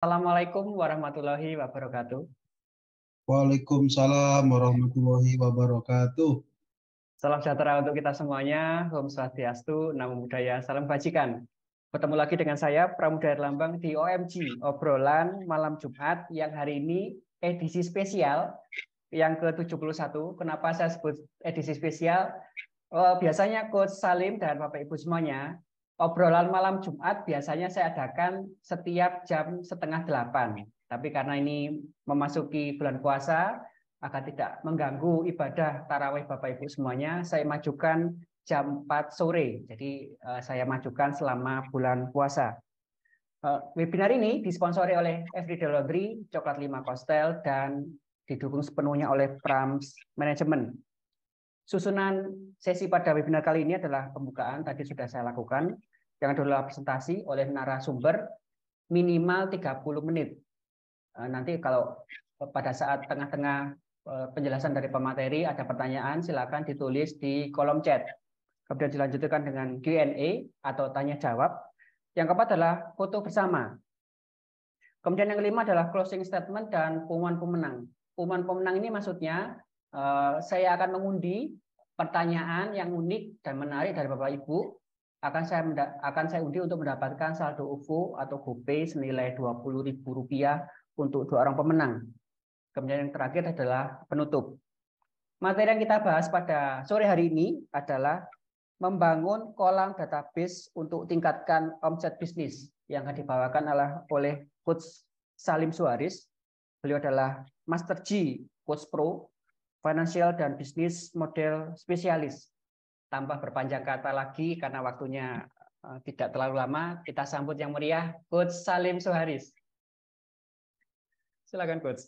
Assalamualaikum warahmatullahi wabarakatuh. Waalaikumsalam warahmatullahi wabarakatuh. Salam sejahtera untuk kita semuanya. Om Swastiastu, Namo Buddhaya, Salam Bajikan. Bertemu lagi dengan saya, Pramudaya Lambang di OMG, obrolan malam Jumat yang hari ini edisi spesial yang ke-71. Kenapa saya sebut edisi spesial? Oh, biasanya Coach Salim dan Bapak Ibu semuanya, obrolan malam Jumat biasanya saya adakan setiap jam setengah delapan. Tapi karena ini memasuki bulan puasa, agar tidak mengganggu ibadah tarawih Bapak Ibu semuanya, saya majukan jam 4 sore. Jadi uh, saya majukan selama bulan puasa. Uh, webinar ini disponsori oleh Everyday Laundry, Coklat 5 Kostel, dan didukung sepenuhnya oleh Prams Management. Susunan sesi pada webinar kali ini adalah pembukaan, tadi sudah saya lakukan, yang presentasi oleh narasumber minimal 30 menit. Uh, nanti kalau pada saat tengah-tengah Eh, penjelasan dari pemateri, ada pertanyaan, silakan ditulis di kolom chat. Kemudian dilanjutkan dengan Q&A atau tanya jawab. Yang keempat adalah foto bersama. Kemudian yang kelima adalah closing statement dan pengumuman pemenang. Pengumuman pemenang ini maksudnya eh, saya akan mengundi pertanyaan yang unik dan menarik dari Bapak Ibu akan saya akan saya undi untuk mendapatkan saldo UFO atau GoPay senilai Rp20.000 untuk dua orang pemenang. Kemudian yang terakhir adalah penutup. Materi yang kita bahas pada sore hari ini adalah membangun kolam database untuk tingkatkan omset bisnis yang akan dibawakan oleh Coach Salim Suharis. Beliau adalah Master G Coach Pro, Financial dan Bisnis Model Spesialis. Tambah berpanjang kata lagi karena waktunya eh, tidak terlalu lama, kita sambut yang meriah Coach Salim Suharis. Silakan Coach.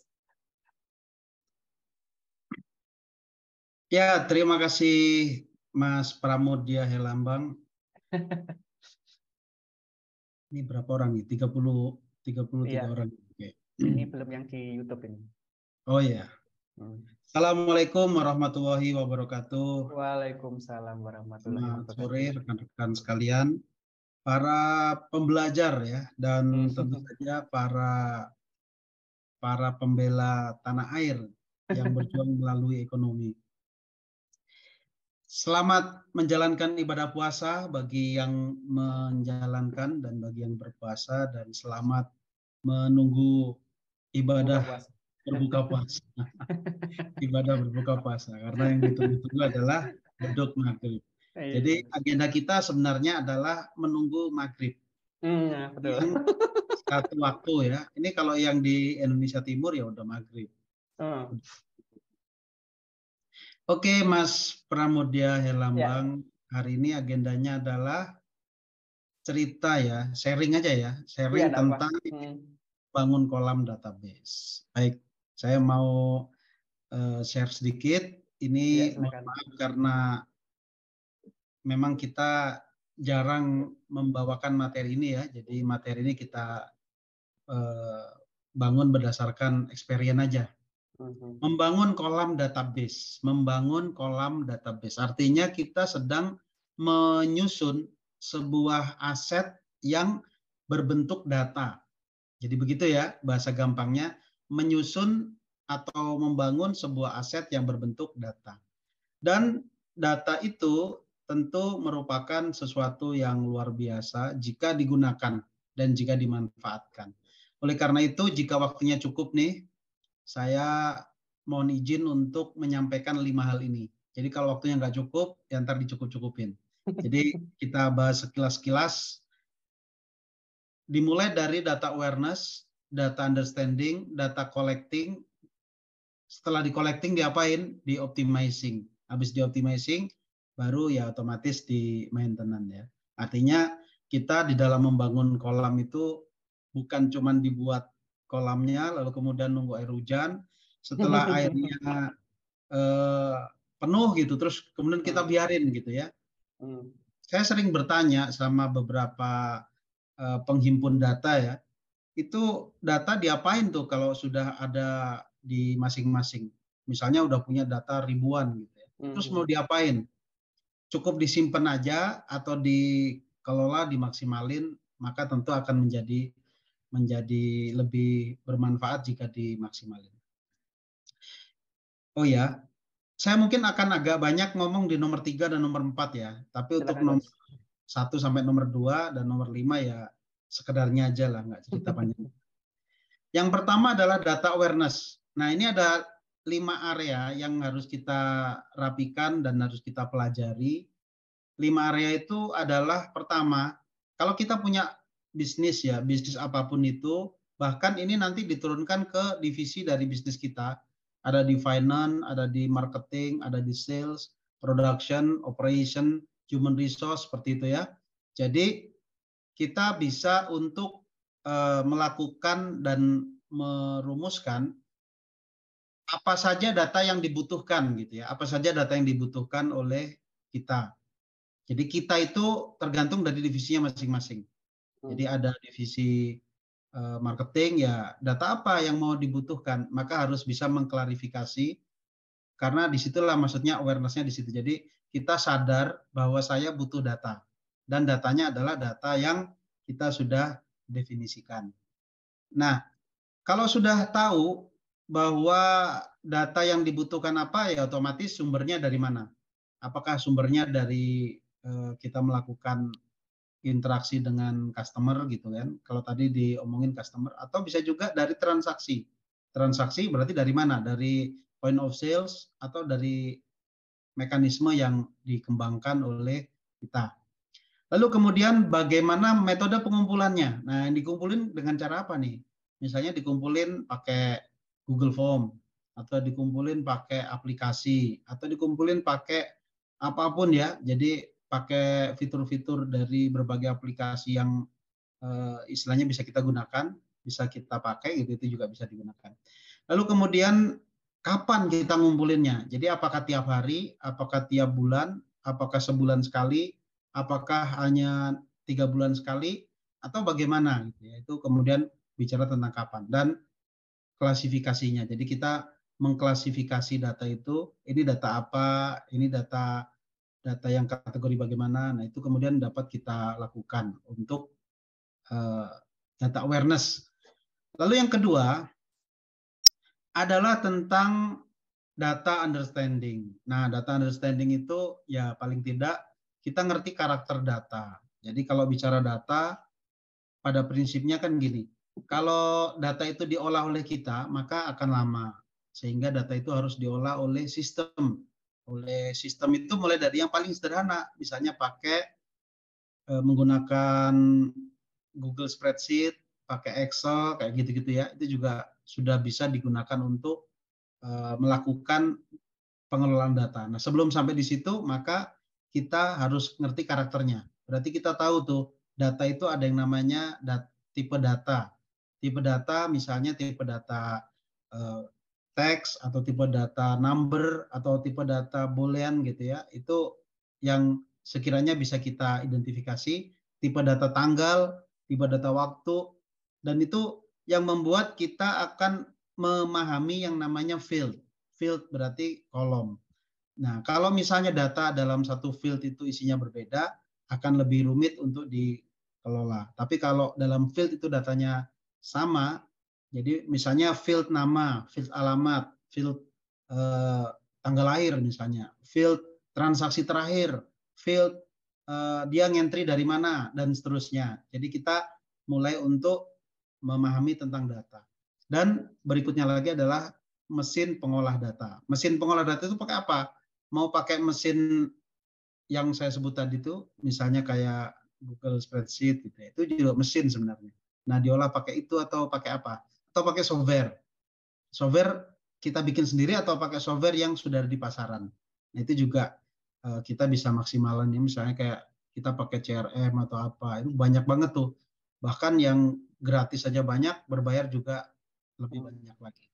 Ya, terima kasih Mas Pramodya Helambang. ini berapa orang nih? 30 33 iya. orang. Oke. Ini belum yang di YouTube ini. Oh ya. Hmm. Assalamualaikum warahmatullahi wabarakatuh. Waalaikumsalam warahmatullahi wabarakatuh. Sore rekan-rekan sekalian, para pembelajar ya dan hmm. tentu saja para para pembela tanah air yang berjuang melalui ekonomi. Selamat menjalankan ibadah puasa bagi yang menjalankan dan bagi yang berpuasa dan selamat menunggu ibadah berbuka puasa. ibadah berbuka puasa karena yang ditunggu-tunggu adalah beduk maghrib. Iya. Jadi agenda kita sebenarnya adalah menunggu maghrib. Hmm, ya, betul. satu waktu ya. Ini kalau yang di Indonesia Timur ya udah maghrib. Hmm. Oke, Mas Pramudya Helambang, ya. hari ini agendanya adalah cerita ya, sharing aja ya, sharing ya, tentang hmm. bangun kolam database. Baik, saya mau uh, share sedikit. Ini ya, maaf karena memang kita jarang membawakan materi ini ya, jadi materi ini kita uh, bangun berdasarkan experience aja. Mhm. Membangun kolam database, membangun kolam database. Artinya kita sedang menyusun sebuah aset yang berbentuk data. Jadi begitu ya bahasa gampangnya, menyusun atau membangun sebuah aset yang berbentuk data. Dan data itu tentu merupakan sesuatu yang luar biasa jika digunakan dan jika dimanfaatkan. Oleh karena itu, jika waktunya cukup nih, saya mohon izin untuk menyampaikan lima hal ini. Jadi kalau waktunya nggak cukup, ya ntar dicukup-cukupin. Jadi kita bahas sekilas-sekilas. Dimulai dari data awareness, data understanding, data collecting. Setelah di collecting diapain? Di optimizing. Habis di optimizing, baru ya otomatis di maintenance ya. Artinya kita di dalam membangun kolam itu bukan cuma dibuat kolamnya, lalu kemudian nunggu air hujan. Setelah airnya eh, penuh gitu, terus kemudian kita hmm. biarin gitu ya. Hmm. Saya sering bertanya sama beberapa eh, penghimpun data ya, itu data diapain tuh kalau sudah ada di masing-masing. Misalnya udah punya data ribuan gitu ya. Terus hmm. mau diapain? Cukup disimpan aja atau dikelola, dimaksimalin, maka tentu akan menjadi menjadi lebih bermanfaat jika dimaksimalkan. Oh ya, saya mungkin akan agak banyak ngomong di nomor tiga dan nomor empat ya. Tapi Silahkan untuk nomor satu sampai nomor dua dan nomor lima ya sekedarnya aja lah, nggak cerita panjang. Yang pertama adalah data awareness. Nah ini ada lima area yang harus kita rapikan dan harus kita pelajari. Lima area itu adalah pertama, kalau kita punya bisnis ya, bisnis apa pun itu, bahkan ini nanti diturunkan ke divisi dari bisnis kita. Ada di finance, ada di marketing, ada di sales, production, operation, human resource seperti itu ya. Jadi kita bisa untuk uh, melakukan dan merumuskan apa saja data yang dibutuhkan gitu ya. Apa saja data yang dibutuhkan oleh kita. Jadi kita itu tergantung dari divisinya masing-masing. Jadi ada divisi eh, marketing ya data apa yang mau dibutuhkan maka harus bisa mengklarifikasi karena di situlah maksudnya awarenessnya di situ. Jadi kita sadar bahwa saya butuh data dan datanya adalah data yang kita sudah definisikan. Nah, kalau sudah tahu bahwa data yang dibutuhkan apa ya otomatis sumbernya dari mana? Apakah sumbernya dari eh, kita melakukan interaksi dengan customer gitu kan. Kalau tadi diomongin customer atau bisa juga dari transaksi. Transaksi berarti dari mana? Dari point of sales atau dari mekanisme yang dikembangkan oleh kita. Lalu kemudian bagaimana metode pengumpulannya? Nah, yang dikumpulin dengan cara apa nih? Misalnya dikumpulin pakai Google Form atau dikumpulin pakai aplikasi atau dikumpulin pakai apa pun ya. Jadi pakai fitur-fitur dari berbagai aplikasi yang uh, istilahnya bisa kita gunakan, bisa kita pakai gitu itu juga bisa digunakan. Lalu kemudian kapan kita ngumpulinnya? Jadi apakah tiap hari, apakah tiap bulan, apakah sebulan sekali, apakah hanya tiga bulan sekali, atau bagaimana? Gitu ya. Itu kemudian bicara tentang kapan dan klasifikasinya. Jadi kita mengklasifikasi data itu, ini data apa, ini data data yang kategori bagaimana. Nah, itu kemudian dapat kita lakukan untuk uh, data awareness. Lalu yang kedua adalah tentang data understanding. Nah, data understanding itu ya paling tidak kita ngerti karakter data. Jadi kalau bicara data pada prinsipnya kan gini. Kalau data itu diolah oleh kita, maka akan lama. Sehingga data itu harus diolah oleh sistem oleh sistem itu mulai dari yang paling sederhana, misalnya pakai e, menggunakan Google Spreadsheet, pakai Excel, kayak gitu-gitu ya, itu juga sudah bisa digunakan untuk e, melakukan pengelolaan data. Nah, sebelum sampai di situ, maka kita harus ngerti karakternya. Berarti kita tahu tuh data itu ada yang namanya dat tipe data. Tipe data misalnya tipe data e, teks atau tipe data number atau tipe data boolean gitu ya itu yang sekiranya bisa kita identifikasi tipe data tanggal tipe data waktu dan itu yang membuat kita akan memahami yang namanya field field berarti kolom nah kalau misalnya data dalam satu field itu isinya berbeda akan lebih rumit untuk dikelola tapi kalau dalam field itu datanya sama jadi misalnya field nama, field alamat, field uh, tanggal lahir misalnya, field transaksi terakhir, field uh, dia ngentri dari mana dan seterusnya. Jadi kita mulai untuk memahami tentang data. Dan berikutnya lagi adalah mesin pengolah data. Mesin pengolah data itu pakai apa? Mau pakai mesin yang saya sebut tadi itu, misalnya kayak Google Spreadsheet gitu ya. Itu juga mesin sebenarnya. Nah, diolah pakai itu atau pakai apa? atau pakai software. Software kita bikin sendiri atau pakai software yang sudah di pasaran. Nah, itu juga uh, kita bisa maksimalin ya misalnya kayak kita pakai CRM atau apa. Itu banyak banget tuh. Bahkan yang gratis saja banyak, berbayar juga lebih banyak lagi.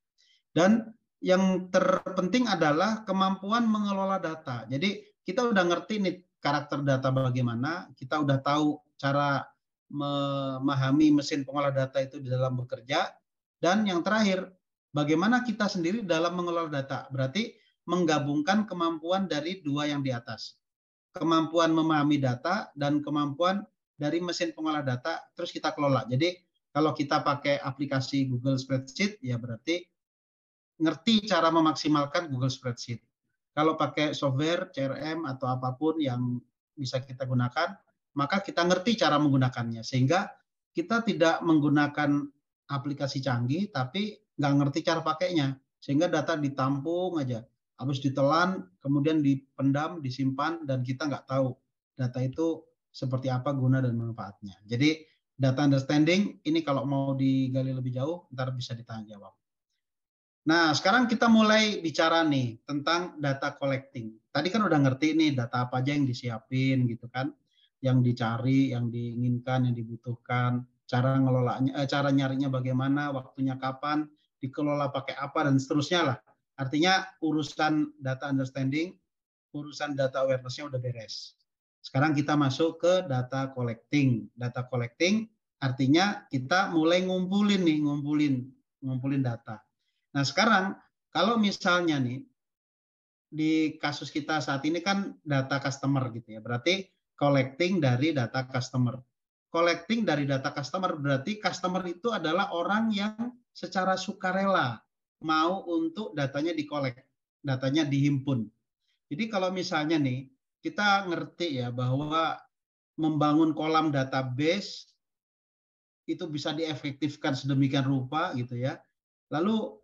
Dan yang terpenting adalah kemampuan mengelola data. Jadi kita udah ngerti nih karakter data bagaimana, kita udah tahu cara memahami mesin pengolah data itu di dalam bekerja, dan yang terakhir, bagaimana kita sendiri dalam mengelola data. Berarti menggabungkan kemampuan dari dua yang di atas. Kemampuan memahami data dan kemampuan dari mesin pengolah data terus kita kelola. Jadi Kalau kita pakai aplikasi Google Spreadsheet, ya berarti ngerti cara memaksimalkan Google Spreadsheet. Kalau pakai software CRM atau apa pun yang bisa kita gunakan, maka kita ngerti cara menggunakannya. Sehingga kita tidak menggunakan aplikasi canggih, tapi nggak ngerti cara pakainya. Sehingga data ditampung aja, habis ditelan, kemudian dipendam, disimpan, dan kita nggak tahu data itu seperti apa guna dan manfaatnya. Jadi data understanding ini kalau mau digali lebih jauh, ntar bisa ditanya jawab. Nah, sekarang kita mulai bicara nih tentang data collecting. Tadi kan udah ngerti nih data apa aja yang disiapin gitu kan, yang dicari, yang diinginkan, yang dibutuhkan, cara ngelolanya, eh, cara nyarinya bagaimana, waktunya kapan, dikelola pakai apa dan seterusnya lah. Artinya urusan data understanding, urusan data awareness-nya udah beres. Sekarang kita masuk ke data collecting. Data collecting artinya kita mulai ngumpulin nih, ngumpulin, ngumpulin data Nah sekarang kalau misalnya nih di kasus kita saat ini kan data customer gitu ya, berarti collecting dari data customer. Collecting dari data customer berarti customer itu adalah orang yang secara sukarela mau untuk datanya dikolek, datanya dihimpun. Jadi kalau misalnya nih kita ngerti ya bahwa membangun kolam database itu bisa diefektifkan sedemikian rupa gitu ya. Lalu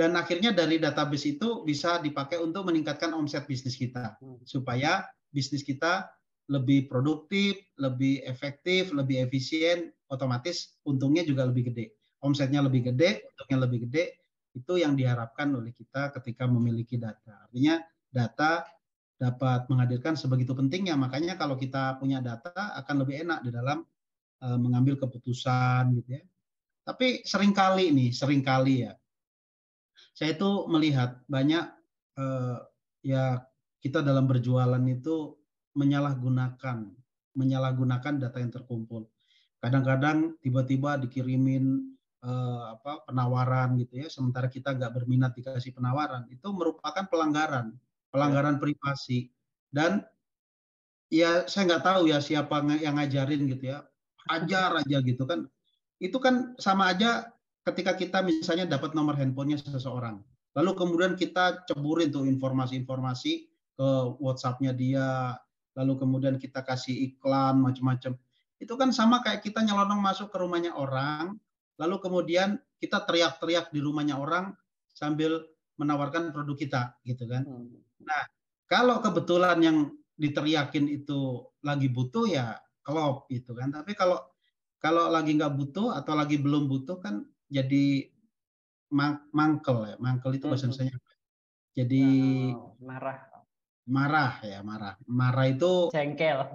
dan akhirnya dari database itu bisa dipakai untuk meningkatkan omset bisnis kita hmm. supaya bisnis kita lebih produktif, lebih efektif, lebih efisien, otomatis untungnya juga lebih gede. Omsetnya lebih gede, untungnya lebih gede, itu yang diharapkan oleh kita ketika memiliki data. Artinya data dapat menghadirkan sebegitu pentingnya. Makanya kalau kita punya data akan lebih enak di dalam uh, mengambil keputusan gitu ya. Tapi sering kali nih, sering kali ya saya itu melihat banyak eh, ya kita dalam berjualan itu menyalahgunakan menyalahgunakan data yang terkumpul. Kadang-kadang tiba-tiba dikirimin eh, apa penawaran gitu ya, sementara kita nggak berminat dikasih penawaran, itu merupakan pelanggaran, pelanggaran ya. privasi. Dan ya saya nggak tahu ya siapa yang ngajarin gitu ya, ajar aja gitu kan. Itu kan sama aja ketika kita misalnya dapat nomor handphonenya seseorang, lalu kemudian kita ceburin tuh informasi-informasi ke WhatsApp-nya dia, lalu kemudian kita kasih iklan macam-macam. Itu kan sama kayak kita nyelonong masuk ke rumahnya orang, lalu kemudian kita teriak-teriak di rumahnya orang sambil menawarkan produk kita, gitu kan. Hmm. Nah, kalau kebetulan yang diteriakin itu lagi butuh ya klop gitu kan. Tapi kalau kalau lagi nggak butuh atau lagi belum butuh kan jadi mang mangkel ya. Mangkel itu bahasa Indonesia Jadi oh, marah. Marah ya, marah. Marah itu jengkel.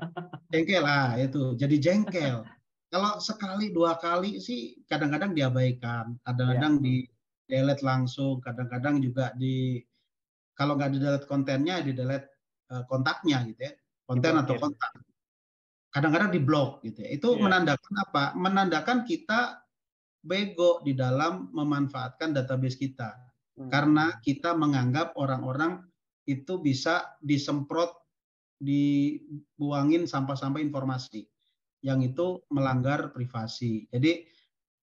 jengkel lah itu. Jadi jengkel. Kalau sekali dua kali sih kadang-kadang diabaikan, kadang-kadang ya. di delete langsung, kadang-kadang juga di kalau nggak di delete kontennya, di delete uh, kontaknya gitu ya, konten atau kontak. Kadang-kadang di blok gitu ya. Itu ya. menandakan apa? Menandakan kita bego di dalam memanfaatkan database kita. Hmm. Karena kita menganggap orang-orang itu bisa disemprot, dibuangin sampah-sampah informasi yang itu melanggar privasi. Jadi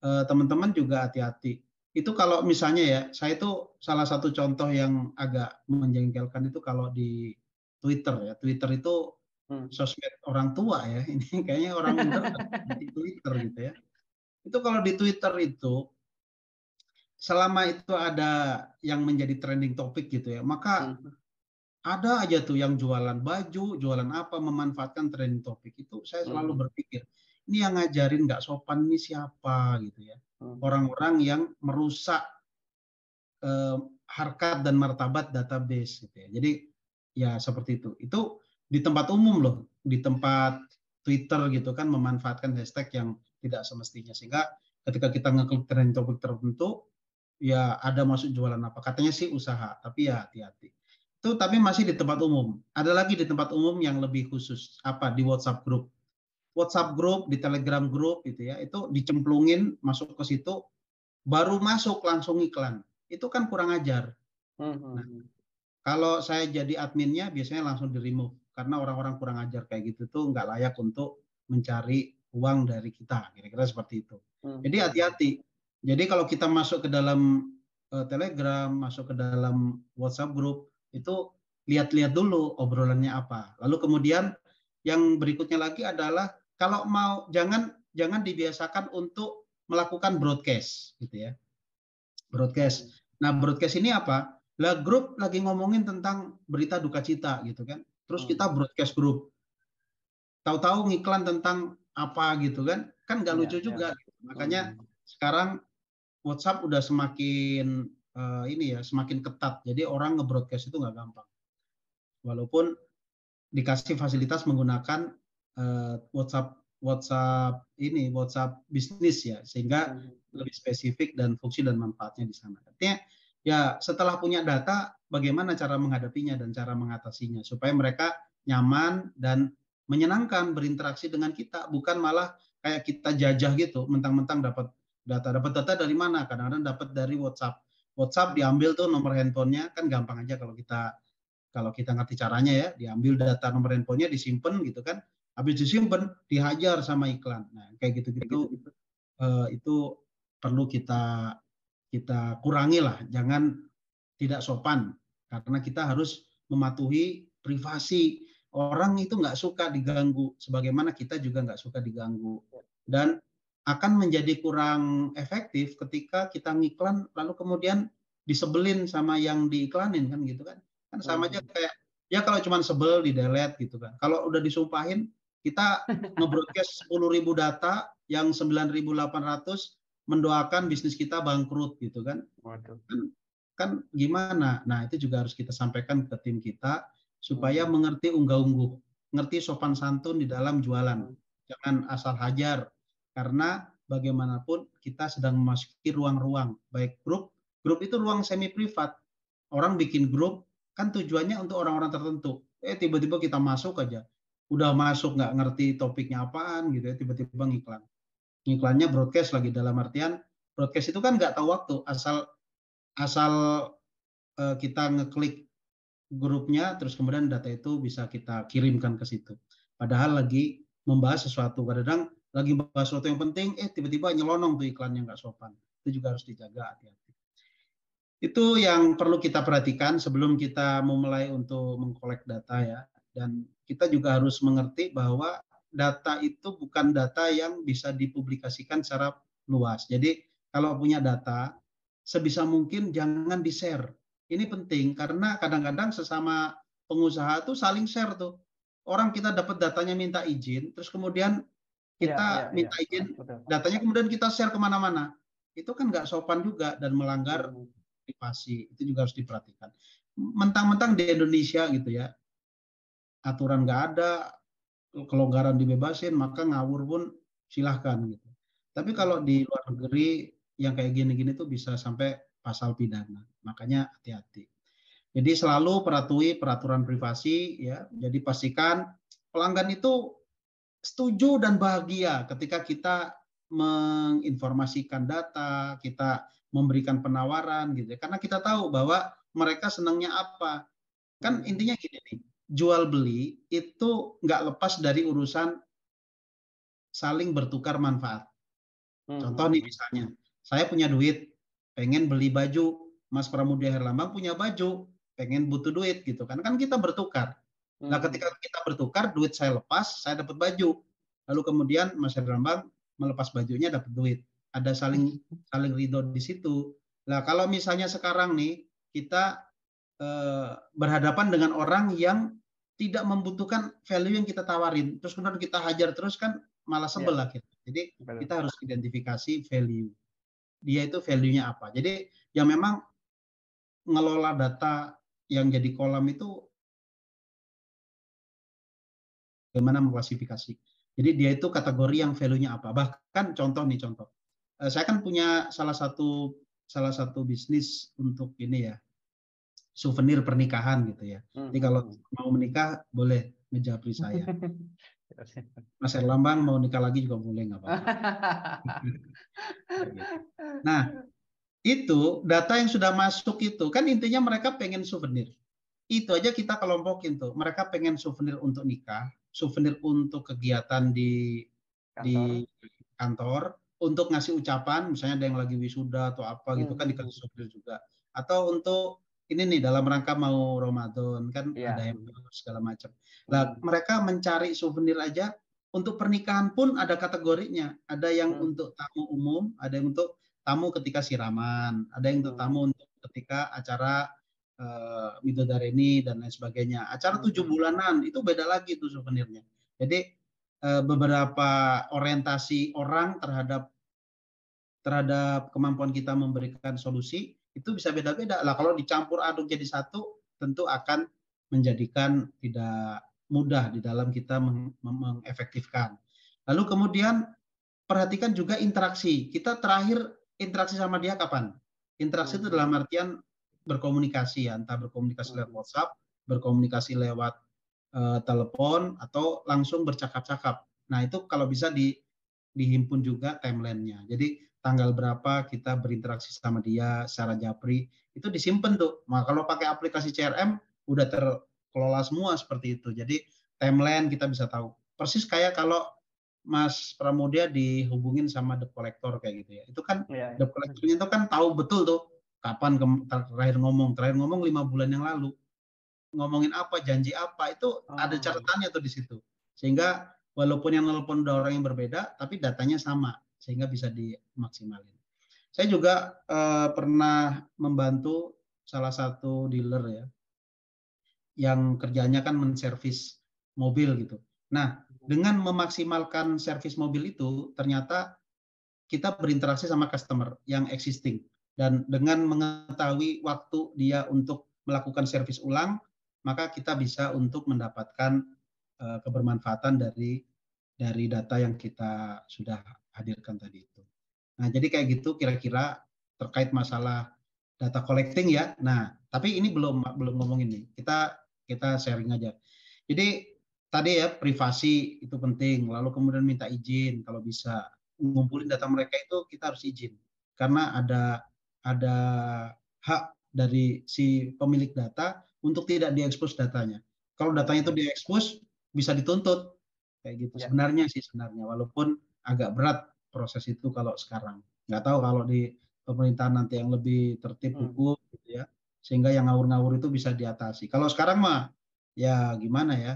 eh, teman-teman juga hati-hati. Itu kalau misalnya ya, saya itu salah satu contoh yang agak menjengkelkan itu kalau di Twitter ya. Twitter itu hmm. sosmed orang tua ya. Ini kayaknya orang muda di Twitter gitu ya itu kalau di Twitter itu selama itu ada yang menjadi trending topik gitu ya, maka hmm. ada aja tuh yang jualan baju, jualan apa, memanfaatkan trending topik itu. Saya selalu hmm. berpikir, ini yang ngajarin nggak sopan ini siapa gitu ya. Hmm. Orang-orang yang merusak eh, harkat dan martabat database gitu ya. Jadi ya seperti itu. Itu di tempat umum loh, di tempat Twitter gitu kan memanfaatkan hashtag yang tidak semestinya. Sehingga ketika kita ngeklik trending topik tertentu ya ada masuk jualan apa. Katanya sih usaha tapi ya hati-hati. Itu tapi masih di tempat umum. Ada lagi di tempat umum yang lebih khusus. Apa? Di WhatsApp group. WhatsApp group di Telegram group gitu ya. Itu dicemplungin masuk ke situ baru masuk langsung iklan. Itu kan kurang ajar. Hmm, nah, kalau saya jadi adminnya biasanya langsung di remove. Karena orang-orang kurang ajar kayak gitu tuh nggak layak untuk mencari uang dari kita, kira-kira seperti itu. Hmm. Jadi hati-hati. Jadi kalau kita masuk ke dalam uh, Telegram, masuk ke dalam WhatsApp grup, itu lihat-lihat dulu obrolannya apa. Lalu kemudian yang berikutnya lagi adalah kalau mau jangan jangan dibiasakan untuk melakukan broadcast gitu ya. Broadcast. Nah, broadcast ini apa? Lah grup lagi ngomongin tentang berita duka cita gitu kan. Terus kita hmm. broadcast grup. Tahu-tahu ngiklan tentang apa gitu kan. Kan nggak iya, lucu ya, juga. Ya. Makanya hmm. sekarang WhatsApp udah semakin uh, ini ya, semakin ketat. Jadi orang nge-broadcast itu nggak gampang. Walaupun dikasih fasilitas menggunakan uh, WhatsApp WhatsApp ini WhatsApp bisnis ya sehingga hmm. lebih spesifik dan fungsi dan manfaatnya di sana. Artinya ya setelah punya data bagaimana cara menghadapinya dan cara mengatasinya supaya mereka nyaman dan menyenangkan berinteraksi dengan kita. Bukan malah kayak kita jajah gitu mentang-mentang dapat data. Dapat data dari mana? Kadang-kadang dapat dari WhatsApp. WhatsApp diambil tuh nomor handphonenya kan gampang aja kalau kita kalau kita ngerti caranya ya. Diambil data nomor handphonenya disimpan gitu kan. Habis disimpan dihajar sama iklan. Nah kayak gitu-gitu uh, itu perlu kita kita kurangi lah. Jangan tidak sopan. Karena kita harus mematuhi privasi orang itu nggak suka diganggu sebagaimana kita juga nggak suka diganggu dan akan menjadi kurang efektif ketika kita ngiklan lalu kemudian disebelin sama yang diiklanin kan gitu kan kan sama aja kayak ya kalau cuma sebel di delete gitu kan kalau udah disumpahin kita nge-broadcast 10.000 data yang 9.800 mendoakan bisnis kita bangkrut gitu kan. Waduh. Kan, kan gimana? Nah, itu juga harus kita sampaikan ke tim kita supaya mengerti unggah-ungguh, ngerti sopan santun di dalam jualan. Jangan asal hajar karena bagaimanapun kita sedang memasuki ruang-ruang baik grup, grup itu ruang semi privat. Orang bikin grup kan tujuannya untuk orang-orang tertentu. Eh tiba-tiba kita masuk aja udah masuk nggak ngerti topiknya apaan gitu ya tiba-tiba ngiklan ngiklannya broadcast lagi dalam artian broadcast itu kan nggak tahu waktu asal asal uh, kita ngeklik grupnya terus kemudian data itu bisa kita kirimkan ke situ padahal lagi membahas sesuatu kadang lagi membahas sesuatu yang penting eh tiba-tiba nyelonong tuh iklannya nggak sopan itu juga harus dijaga hati-hati itu yang perlu kita perhatikan sebelum kita memulai untuk mengkolek data ya dan kita juga harus mengerti bahwa data itu bukan data yang bisa dipublikasikan secara luas. Jadi kalau punya data, sebisa mungkin jangan di-share. Ini penting karena kadang-kadang sesama pengusaha tuh saling share tuh. Orang kita dapat datanya minta izin, terus kemudian kita ya, ya, minta izin, datanya kemudian kita share ke mana-mana. Itu kan nggak sopan juga dan melanggar hmm. privasi. Itu juga harus diperhatikan. Mentang-mentang di Indonesia gitu ya, aturan nggak ada, kelonggaran dibebasin, maka ngawur pun silahkan gitu. Tapi kalau di luar negeri yang kayak gini-gini tuh bisa sampai pasal pidana. Makanya hati-hati. Jadi selalu peratuhi peraturan privasi ya. Jadi pastikan pelanggan itu setuju dan bahagia ketika kita menginformasikan data, kita memberikan penawaran gitu. Ya. Karena kita tahu bahwa mereka senangnya apa. Kan intinya gini nih, jual beli itu nggak lepas dari urusan saling bertukar manfaat. Hmm. Contoh nih misalnya, saya punya duit, pengen beli baju, Mas Pramudia Herlambang punya baju, pengen butuh duit gitu kan, kan kita bertukar. Hmm. Nah ketika kita bertukar, duit saya lepas, saya dapat baju. Lalu kemudian Mas Herlambang melepas bajunya dapat duit. Ada saling saling ridho di situ. Nah kalau misalnya sekarang nih kita eh, berhadapan dengan orang yang tidak membutuhkan value yang kita tawarin. Terus kemudian kita hajar terus kan malah iya. sebel yeah. kita. Jadi Betul. kita harus identifikasi value. Dia itu value-nya apa. Jadi yang memang ngelola data yang jadi kolam itu bagaimana mengklasifikasi. Jadi dia itu kategori yang value-nya apa. Bahkan contoh nih contoh. Eh, saya kan punya salah satu salah satu bisnis untuk ini ya souvenir pernikahan gitu ya. Hmm. Jadi kalau mau menikah boleh ngejapri saya. Mas Erlambang mau nikah lagi juga boleh nggak apa-apa. nah itu data yang sudah masuk itu kan intinya mereka pengen souvenir. Itu aja kita kelompokin tuh. Mereka pengen souvenir untuk nikah, souvenir untuk kegiatan di kantor. di kantor untuk ngasih ucapan, misalnya ada yang lagi wisuda atau apa gitu kan hmm. dikasih souvenir juga. Atau untuk ini nih dalam rangka mau Ramadan kan yeah. ada yang segala macam. Nah, hmm. mereka mencari souvenir aja untuk pernikahan pun ada kategorinya. Ada yang hmm. untuk tamu umum, ada yang untuk tamu ketika siraman, ada yang untuk tamu untuk ketika acara uh, Midodareni dan lain sebagainya. Acara tujuh bulanan itu beda lagi tuh souvenirnya. Jadi uh, beberapa orientasi orang terhadap terhadap kemampuan kita memberikan solusi itu bisa beda-beda. Lah kalau dicampur aduk jadi satu tentu akan menjadikan tidak mudah di dalam kita meng mengefektifkan. Lalu kemudian perhatikan juga interaksi. Kita terakhir interaksi sama dia kapan? Interaksi itu dalam artian berkomunikasi ya, entah berkomunikasi lewat WhatsApp, berkomunikasi lewat uh, telepon atau langsung bercakap-cakap. Nah, itu kalau bisa di dihimpun juga timelinenya. Jadi tanggal berapa kita berinteraksi sama dia secara japri itu disimpan tuh. Nah, kalau pakai aplikasi CRM udah terkelola semua seperti itu. Jadi timeline kita bisa tahu. Persis kayak kalau Mas Pramudia dihubungin sama debt collector kayak gitu ya. Itu kan ya, ya. debt collectornya itu kan tahu betul tuh kapan terakhir ngomong. Terakhir ngomong lima bulan yang lalu. Ngomongin apa, janji apa, itu oh. ada catatannya tuh di situ. Sehingga walaupun yang nelpon udah orang yang berbeda, tapi datanya sama. Sehingga bisa dimaksimalin. Saya juga eh, pernah membantu salah satu dealer ya, yang kerjanya kan menservis mobil gitu. Nah, dengan memaksimalkan servis mobil itu ternyata kita berinteraksi sama customer yang existing dan dengan mengetahui waktu dia untuk melakukan servis ulang maka kita bisa untuk mendapatkan uh, kebermanfaatan dari dari data yang kita sudah hadirkan tadi itu. Nah, jadi kayak gitu kira-kira terkait masalah data collecting ya. Nah, tapi ini belum belum ngomongin nih. Kita kita sharing aja. Jadi tadi ya privasi itu penting, lalu kemudian minta izin kalau bisa ngumpulin data mereka itu kita harus izin karena ada ada hak dari si pemilik data untuk tidak diekspos datanya. Kalau datanya itu diekspos bisa dituntut kayak gitu. Ya. Sebenarnya sih sebenarnya walaupun agak berat proses itu kalau sekarang. Nggak tahu kalau di pemerintahan nanti yang lebih tertib hmm. hukum gitu ya. Sehingga yang ngawur-ngawur itu bisa diatasi. Kalau sekarang mah ya gimana ya?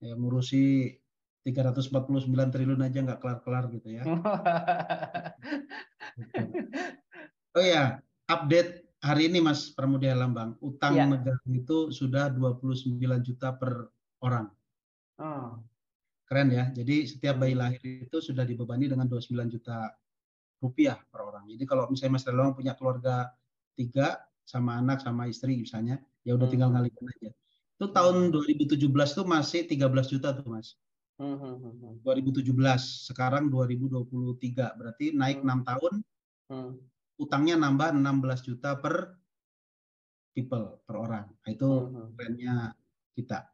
Ya ngurusi 349 triliun aja nggak kelar-kelar gitu ya. oh ya, update hari ini Mas Pramudia Lambang, utang ya. negara itu sudah 29 juta per orang. Oh. Keren ya. Jadi setiap bayi lahir itu sudah dibebani dengan 29 juta rupiah per orang. Jadi kalau misalnya Mas Lambang punya keluarga tiga sama anak sama istri misalnya, ya udah tinggal hmm. ngalihin aja. Itu tahun 2017 itu masih 13 juta tuh Mas. Hmm. 2017, sekarang 2023 berarti naik enam 6 tahun. Hmm. Utangnya nambah 16 juta per people per orang. Nah, itu hmm. trennya kita.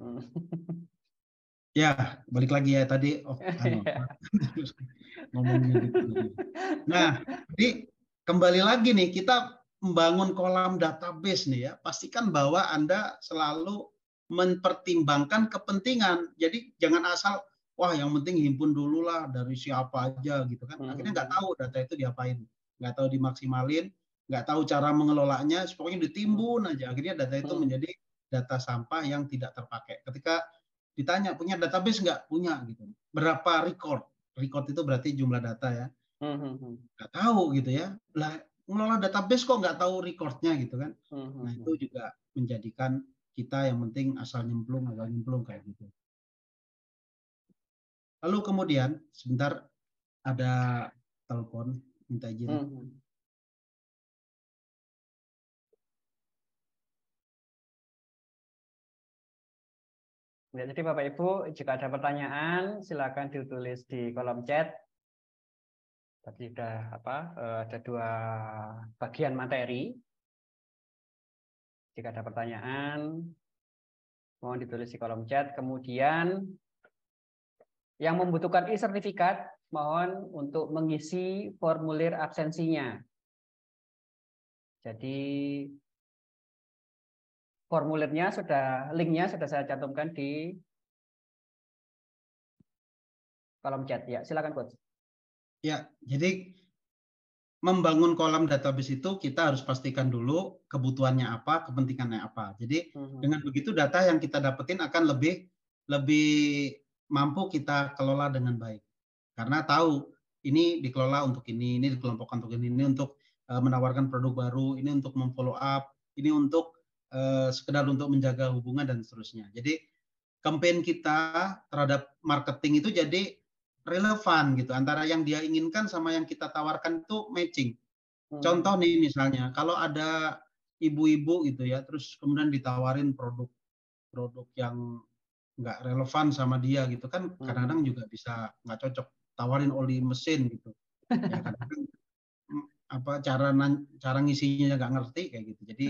Hmm. Ya, balik lagi ya tadi. Oh, ngomongnya gitu. Nah, jadi kembali lagi nih kita membangun kolam database nih ya, pastikan bahwa Anda selalu mempertimbangkan kepentingan. Jadi jangan asal wah yang penting himpun dulu lah dari siapa aja gitu kan. Hmm. Akhirnya nggak tahu data itu diapain, nggak tahu dimaksimalin, nggak tahu cara mengelolanya, pokoknya ditimbun hmm. aja. Akhirnya data itu hmm. menjadi data sampah yang tidak terpakai. Ketika ditanya punya database nggak punya gitu, berapa record? Record itu berarti jumlah data ya. Nggak tahu gitu ya. Lah ngelola database kok nggak tahu recordnya gitu kan. Hmm, nah hmm, itu hmm. juga menjadikan kita yang penting asal nyemplung asal nyemplung kayak gitu. Lalu kemudian sebentar ada telepon minta izin. Hmm. Jadi Bapak Ibu, jika ada pertanyaan, silakan ditulis di kolom chat Tadi sudah apa? Eh, ada dua bagian materi. Jika ada pertanyaan, mohon ditulis di kolom chat. Kemudian yang membutuhkan e-sertifikat, mohon untuk mengisi formulir absensinya. Jadi formulirnya sudah linknya sudah saya cantumkan di kolom chat. Ya, silakan coach. Ya, jadi membangun kolam database itu kita harus pastikan dulu kebutuhannya apa, kepentingannya apa. Jadi hmm. dengan begitu data yang kita dapetin akan lebih lebih mampu kita kelola dengan baik. Karena tahu ini dikelola untuk ini, ini dikelompokkan untuk ini, ini untuk uh, menawarkan produk baru, ini untuk memfollow up, ini untuk uh, sekedar untuk menjaga hubungan dan seterusnya. Jadi campaign kita terhadap marketing itu jadi relevan gitu antara yang dia inginkan sama yang kita tawarkan itu matching. Hmm. Contoh nih misalnya kalau ada ibu-ibu gitu ya terus kemudian ditawarin produk produk yang nggak relevan sama dia gitu kan hmm. kadang-kadang juga bisa nggak cocok tawarin oli mesin gitu ya kadang-kadang mm, apa cara cara ngisinya nggak ngerti kayak gitu jadi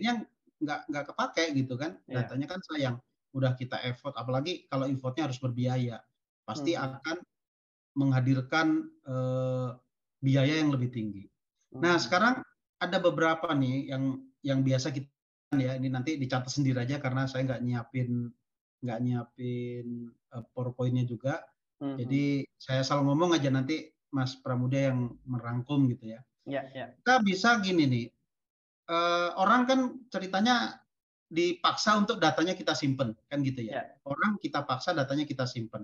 ini yang nggak nggak kepake gitu kan iya. datanya kan sayang udah kita effort apalagi kalau effortnya harus berbiaya pasti hmm. akan menghadirkan eh, biaya yang lebih tinggi. Hmm. Nah sekarang ada beberapa nih yang yang biasa kita ya ini nanti dicatat sendiri aja karena saya nggak nyiapin nggak nyiapin uh, powerpointnya juga. Hmm. Jadi saya salah ngomong aja nanti Mas Pramudia yang merangkum gitu ya. Ya, ya. Kita bisa gini nih, uh, orang kan ceritanya dipaksa untuk datanya kita simpen kan gitu ya. ya. Orang kita paksa datanya kita simpen.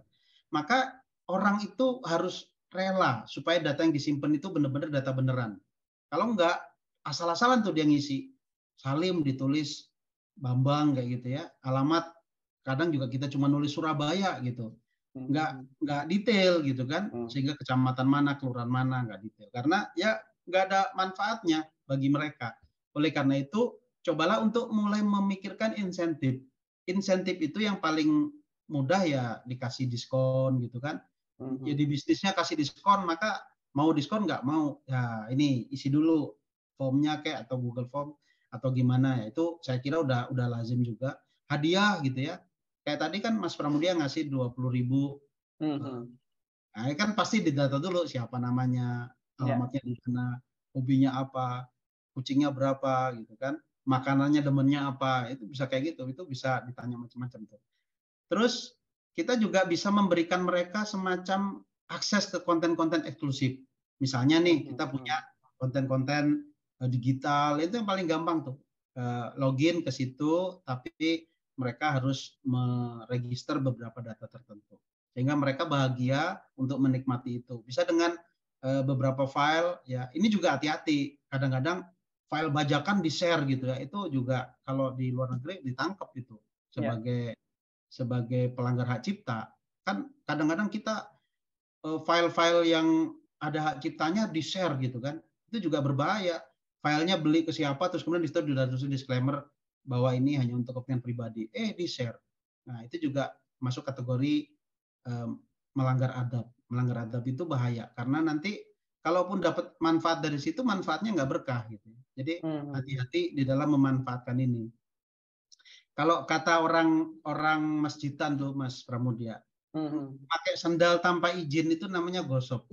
Maka orang itu harus rela supaya data yang disimpan itu benar-benar data beneran. Kalau enggak, asal-asalan tuh dia ngisi. Salim ditulis Bambang kayak gitu ya. Alamat kadang juga kita cuma nulis Surabaya gitu. Enggak hmm. enggak detail gitu kan. Hmm. Sehingga kecamatan mana, kelurahan mana enggak detail. Karena ya enggak ada manfaatnya bagi mereka. Oleh karena itu, cobalah untuk mulai memikirkan insentif. Insentif itu yang paling mudah ya dikasih diskon gitu kan. Hmm. jadi bisnisnya kasih diskon maka mau diskon nggak mau. Ya ini isi dulu formnya kayak atau Google Form atau gimana. Ya itu saya kira udah udah lazim juga. Hadiah gitu ya. Kayak tadi kan Mas Pramudia ngasih dua puluh ribu. Hmm. nah kan pasti didata dulu siapa namanya ya. alamatnya di mana hobinya apa kucingnya berapa gitu kan makanannya demennya apa itu bisa kayak gitu. Itu bisa ditanya macam-macam tuh terus kita juga bisa memberikan mereka semacam akses ke konten-konten eksklusif. Misalnya nih kita hmm. punya konten-konten eh, digital itu yang paling gampang tuh eh, login ke situ, tapi mereka harus meregister beberapa data tertentu sehingga mereka bahagia untuk menikmati itu. Bisa dengan eh, beberapa file ya. Ini juga hati-hati. Kadang-kadang file bajakan di share gitu ya. Itu juga kalau di luar negeri ditangkap itu ya. sebagai sebagai pelanggar hak cipta kan kadang-kadang kita eh, file-file yang ada hak ciptanya di share gitu kan itu juga berbahaya. Filenya beli ke siapa terus kemudian di situ sudah disclaimer bahwa ini hanya untuk kepentingan pribadi. Eh di share nah itu juga masuk kategori um, melanggar adab. Melanggar adab itu bahaya karena nanti kalaupun dapat manfaat dari situ manfaatnya nggak berkah gitu. Jadi hmm. hati-hati di dalam memanfaatkan ini kalau kata orang orang masjidan tuh Mas Pramudia, hmm. pakai sandal tanpa izin itu namanya gosok.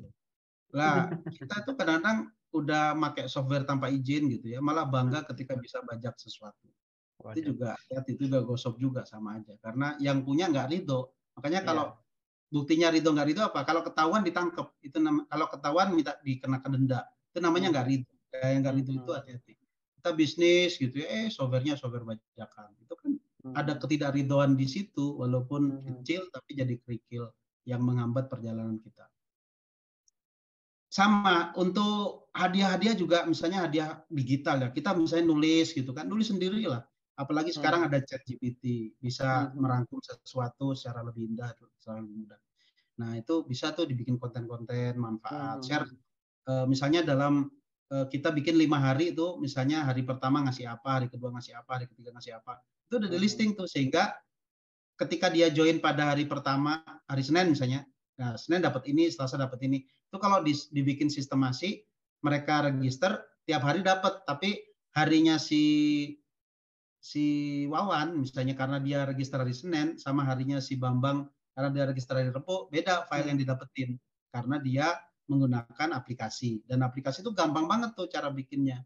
Lah kita tuh kadang-kadang udah pakai software tanpa izin gitu ya, malah bangga ketika bisa bajak sesuatu. Waduh. Itu juga ya itu juga gosok juga sama aja karena yang punya nggak ridho. Makanya kalau yeah. buktinya ridho nggak ridho apa? Kalau ketahuan ditangkap itu nama, kalau ketahuan minta dikenakan denda itu namanya nggak ridho. Kayak yang nggak ridho itu hati-hati kita bisnis gitu ya, eh softwarenya software bajakan. Itu kan hmm. ada ketidakridoan di situ walaupun hmm. kecil tapi jadi kerikil yang menghambat perjalanan kita. Sama untuk hadiah-hadiah juga misalnya hadiah digital ya. Kita misalnya nulis gitu kan, nulis sendiri lah. Apalagi hmm. sekarang ada chat GPT, bisa hmm. merangkum sesuatu secara lebih indah, secara lebih mudah. Nah itu bisa tuh dibikin konten-konten manfaat, hmm. share. Uh, misalnya dalam Eh, kita bikin lima hari itu misalnya hari pertama ngasih apa, hari kedua ngasih apa, hari ketiga ngasih apa. Itu udah di hmm. listing tuh sehingga ketika dia join pada hari pertama, hari Senin misalnya, nah Senin dapat ini, Selasa dapat ini. Itu kalau dibikin sistemasi, mereka register tiap hari dapat, tapi harinya si si Wawan misalnya karena dia register hari Senin sama harinya si Bambang karena dia register hari Rabu, beda file yang didapetin karena dia menggunakan aplikasi dan aplikasi itu gampang banget tuh cara bikinnya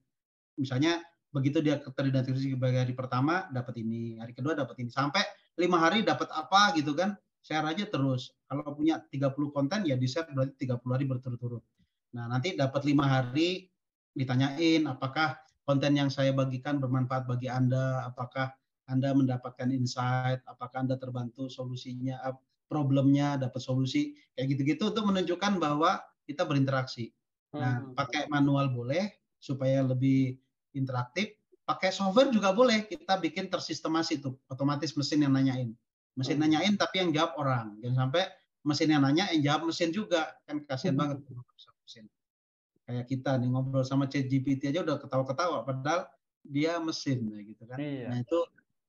misalnya begitu dia teridentifikasi sebagai hari pertama dapat ini hari kedua dapat ini sampai lima hari dapat apa gitu kan share aja terus. Kalau punya 30 konten ya di-share berarti 30 hari berturut-turut. Nah, nanti dapat lima hari ditanyain apakah konten yang saya bagikan bermanfaat bagi Anda, apakah Anda mendapatkan insight, apakah Anda terbantu solusinya, problemnya, dapat solusi, kayak gitu-gitu untuk menunjukkan bahwa kita berinteraksi. Nah, hmm. pakai manual boleh supaya lebih interaktif, pakai software juga boleh. Kita bikin tersistemasi itu, otomatis mesin yang nanyain. Mesin hmm. nanyain tapi yang jawab orang. Jangan sampai mesin yang nanya yang jawab mesin juga. Kan kasihan hmm. banget mesin. Kayak kita nih ngobrol sama Chat GPT aja udah ketawa-ketawa padahal dia mesin gitu kan. Iya. Nah, itu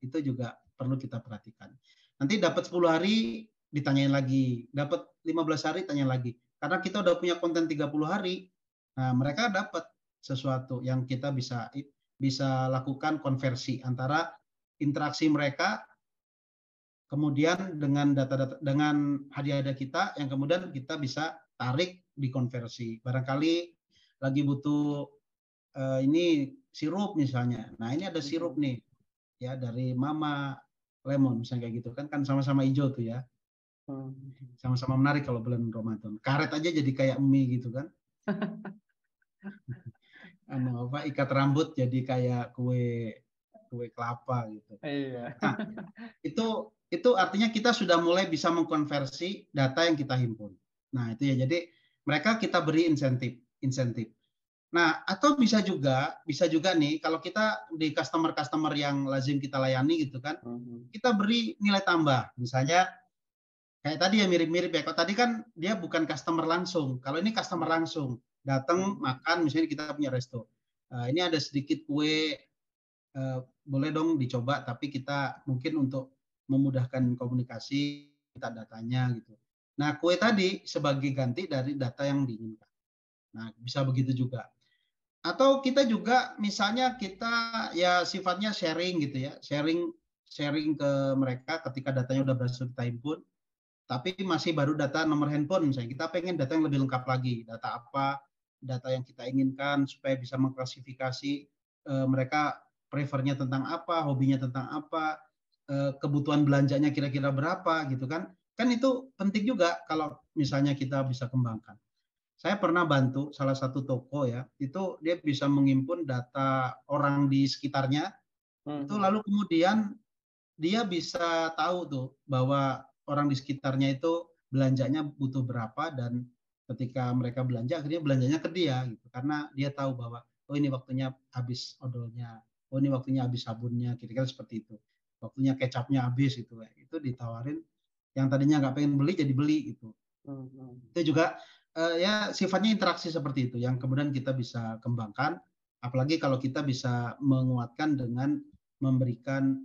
itu juga perlu kita perhatikan. Nanti dapat 10 hari ditanyain lagi, dapat 15 hari tanya lagi. Karena kita udah punya konten 30 hari, nah mereka dapat sesuatu yang kita bisa bisa lakukan konversi antara interaksi mereka kemudian dengan data-data dengan hadiah-hadiah kita yang kemudian kita bisa tarik dikonversi. Barangkali lagi butuh uh, ini sirup misalnya. Nah, ini ada sirup nih ya dari Mama Lemon misalnya kayak gitu kan kan sama-sama hijau tuh ya. Hmm. Sama-sama menarik kalau bulan Ramadan. Karet aja jadi kayak mie gitu kan. anu apa ikat rambut jadi kayak kue kue kelapa gitu. Iya. Nah, itu itu artinya kita sudah mulai bisa mengkonversi data yang kita himpun. Nah, itu ya. Jadi mereka kita beri insentif, insentif. Nah, atau bisa juga, bisa juga nih kalau kita di customer-customer yang lazim kita layani gitu kan, mm-hmm. kita beri nilai tambah. Misalnya kayak tadi ya mirip-mirip ya. Kalau tadi kan dia bukan customer langsung. Kalau ini customer langsung, datang mm-hmm. makan misalnya kita punya resto. Uh, ini ada sedikit kue uh, boleh dong dicoba tapi kita mungkin untuk memudahkan komunikasi kita datanya gitu. Nah, kue tadi sebagai ganti dari data yang diinginkan. Nah, bisa begitu juga. Atau kita juga misalnya kita ya sifatnya sharing gitu ya, sharing sharing ke mereka ketika datanya udah berhasil kita himpun, tapi masih baru data nomor handphone misalnya. Kita pengen data yang lebih lengkap lagi, data apa, data yang kita inginkan supaya bisa mengklasifikasi e, mereka prefernya tentang apa, hobinya tentang apa, Eh, kebutuhan belanjanya kira-kira berapa gitu kan. Kan itu penting juga kalau misalnya kita bisa kembangkan. Saya pernah bantu salah satu toko ya, itu dia bisa mengimpun data orang di sekitarnya. Hmm. Itu lalu kemudian dia bisa tahu tuh bahwa orang di sekitarnya itu belanjanya butuh berapa dan ketika mereka belanja akhirnya belanjanya ke dia gitu. Karena dia tahu bahwa oh ini waktunya habis odolnya oh ini waktunya habis sabunnya kira-kira seperti itu. Waktunya kecapnya habis gitu. Itu ditawarin yang tadinya nggak pengen beli jadi beli gitu. Hmm. itu juga uh, ya sifatnya interaksi seperti itu yang kemudian kita bisa kembangkan. Apalagi kalau kita bisa menguatkan dengan memberikan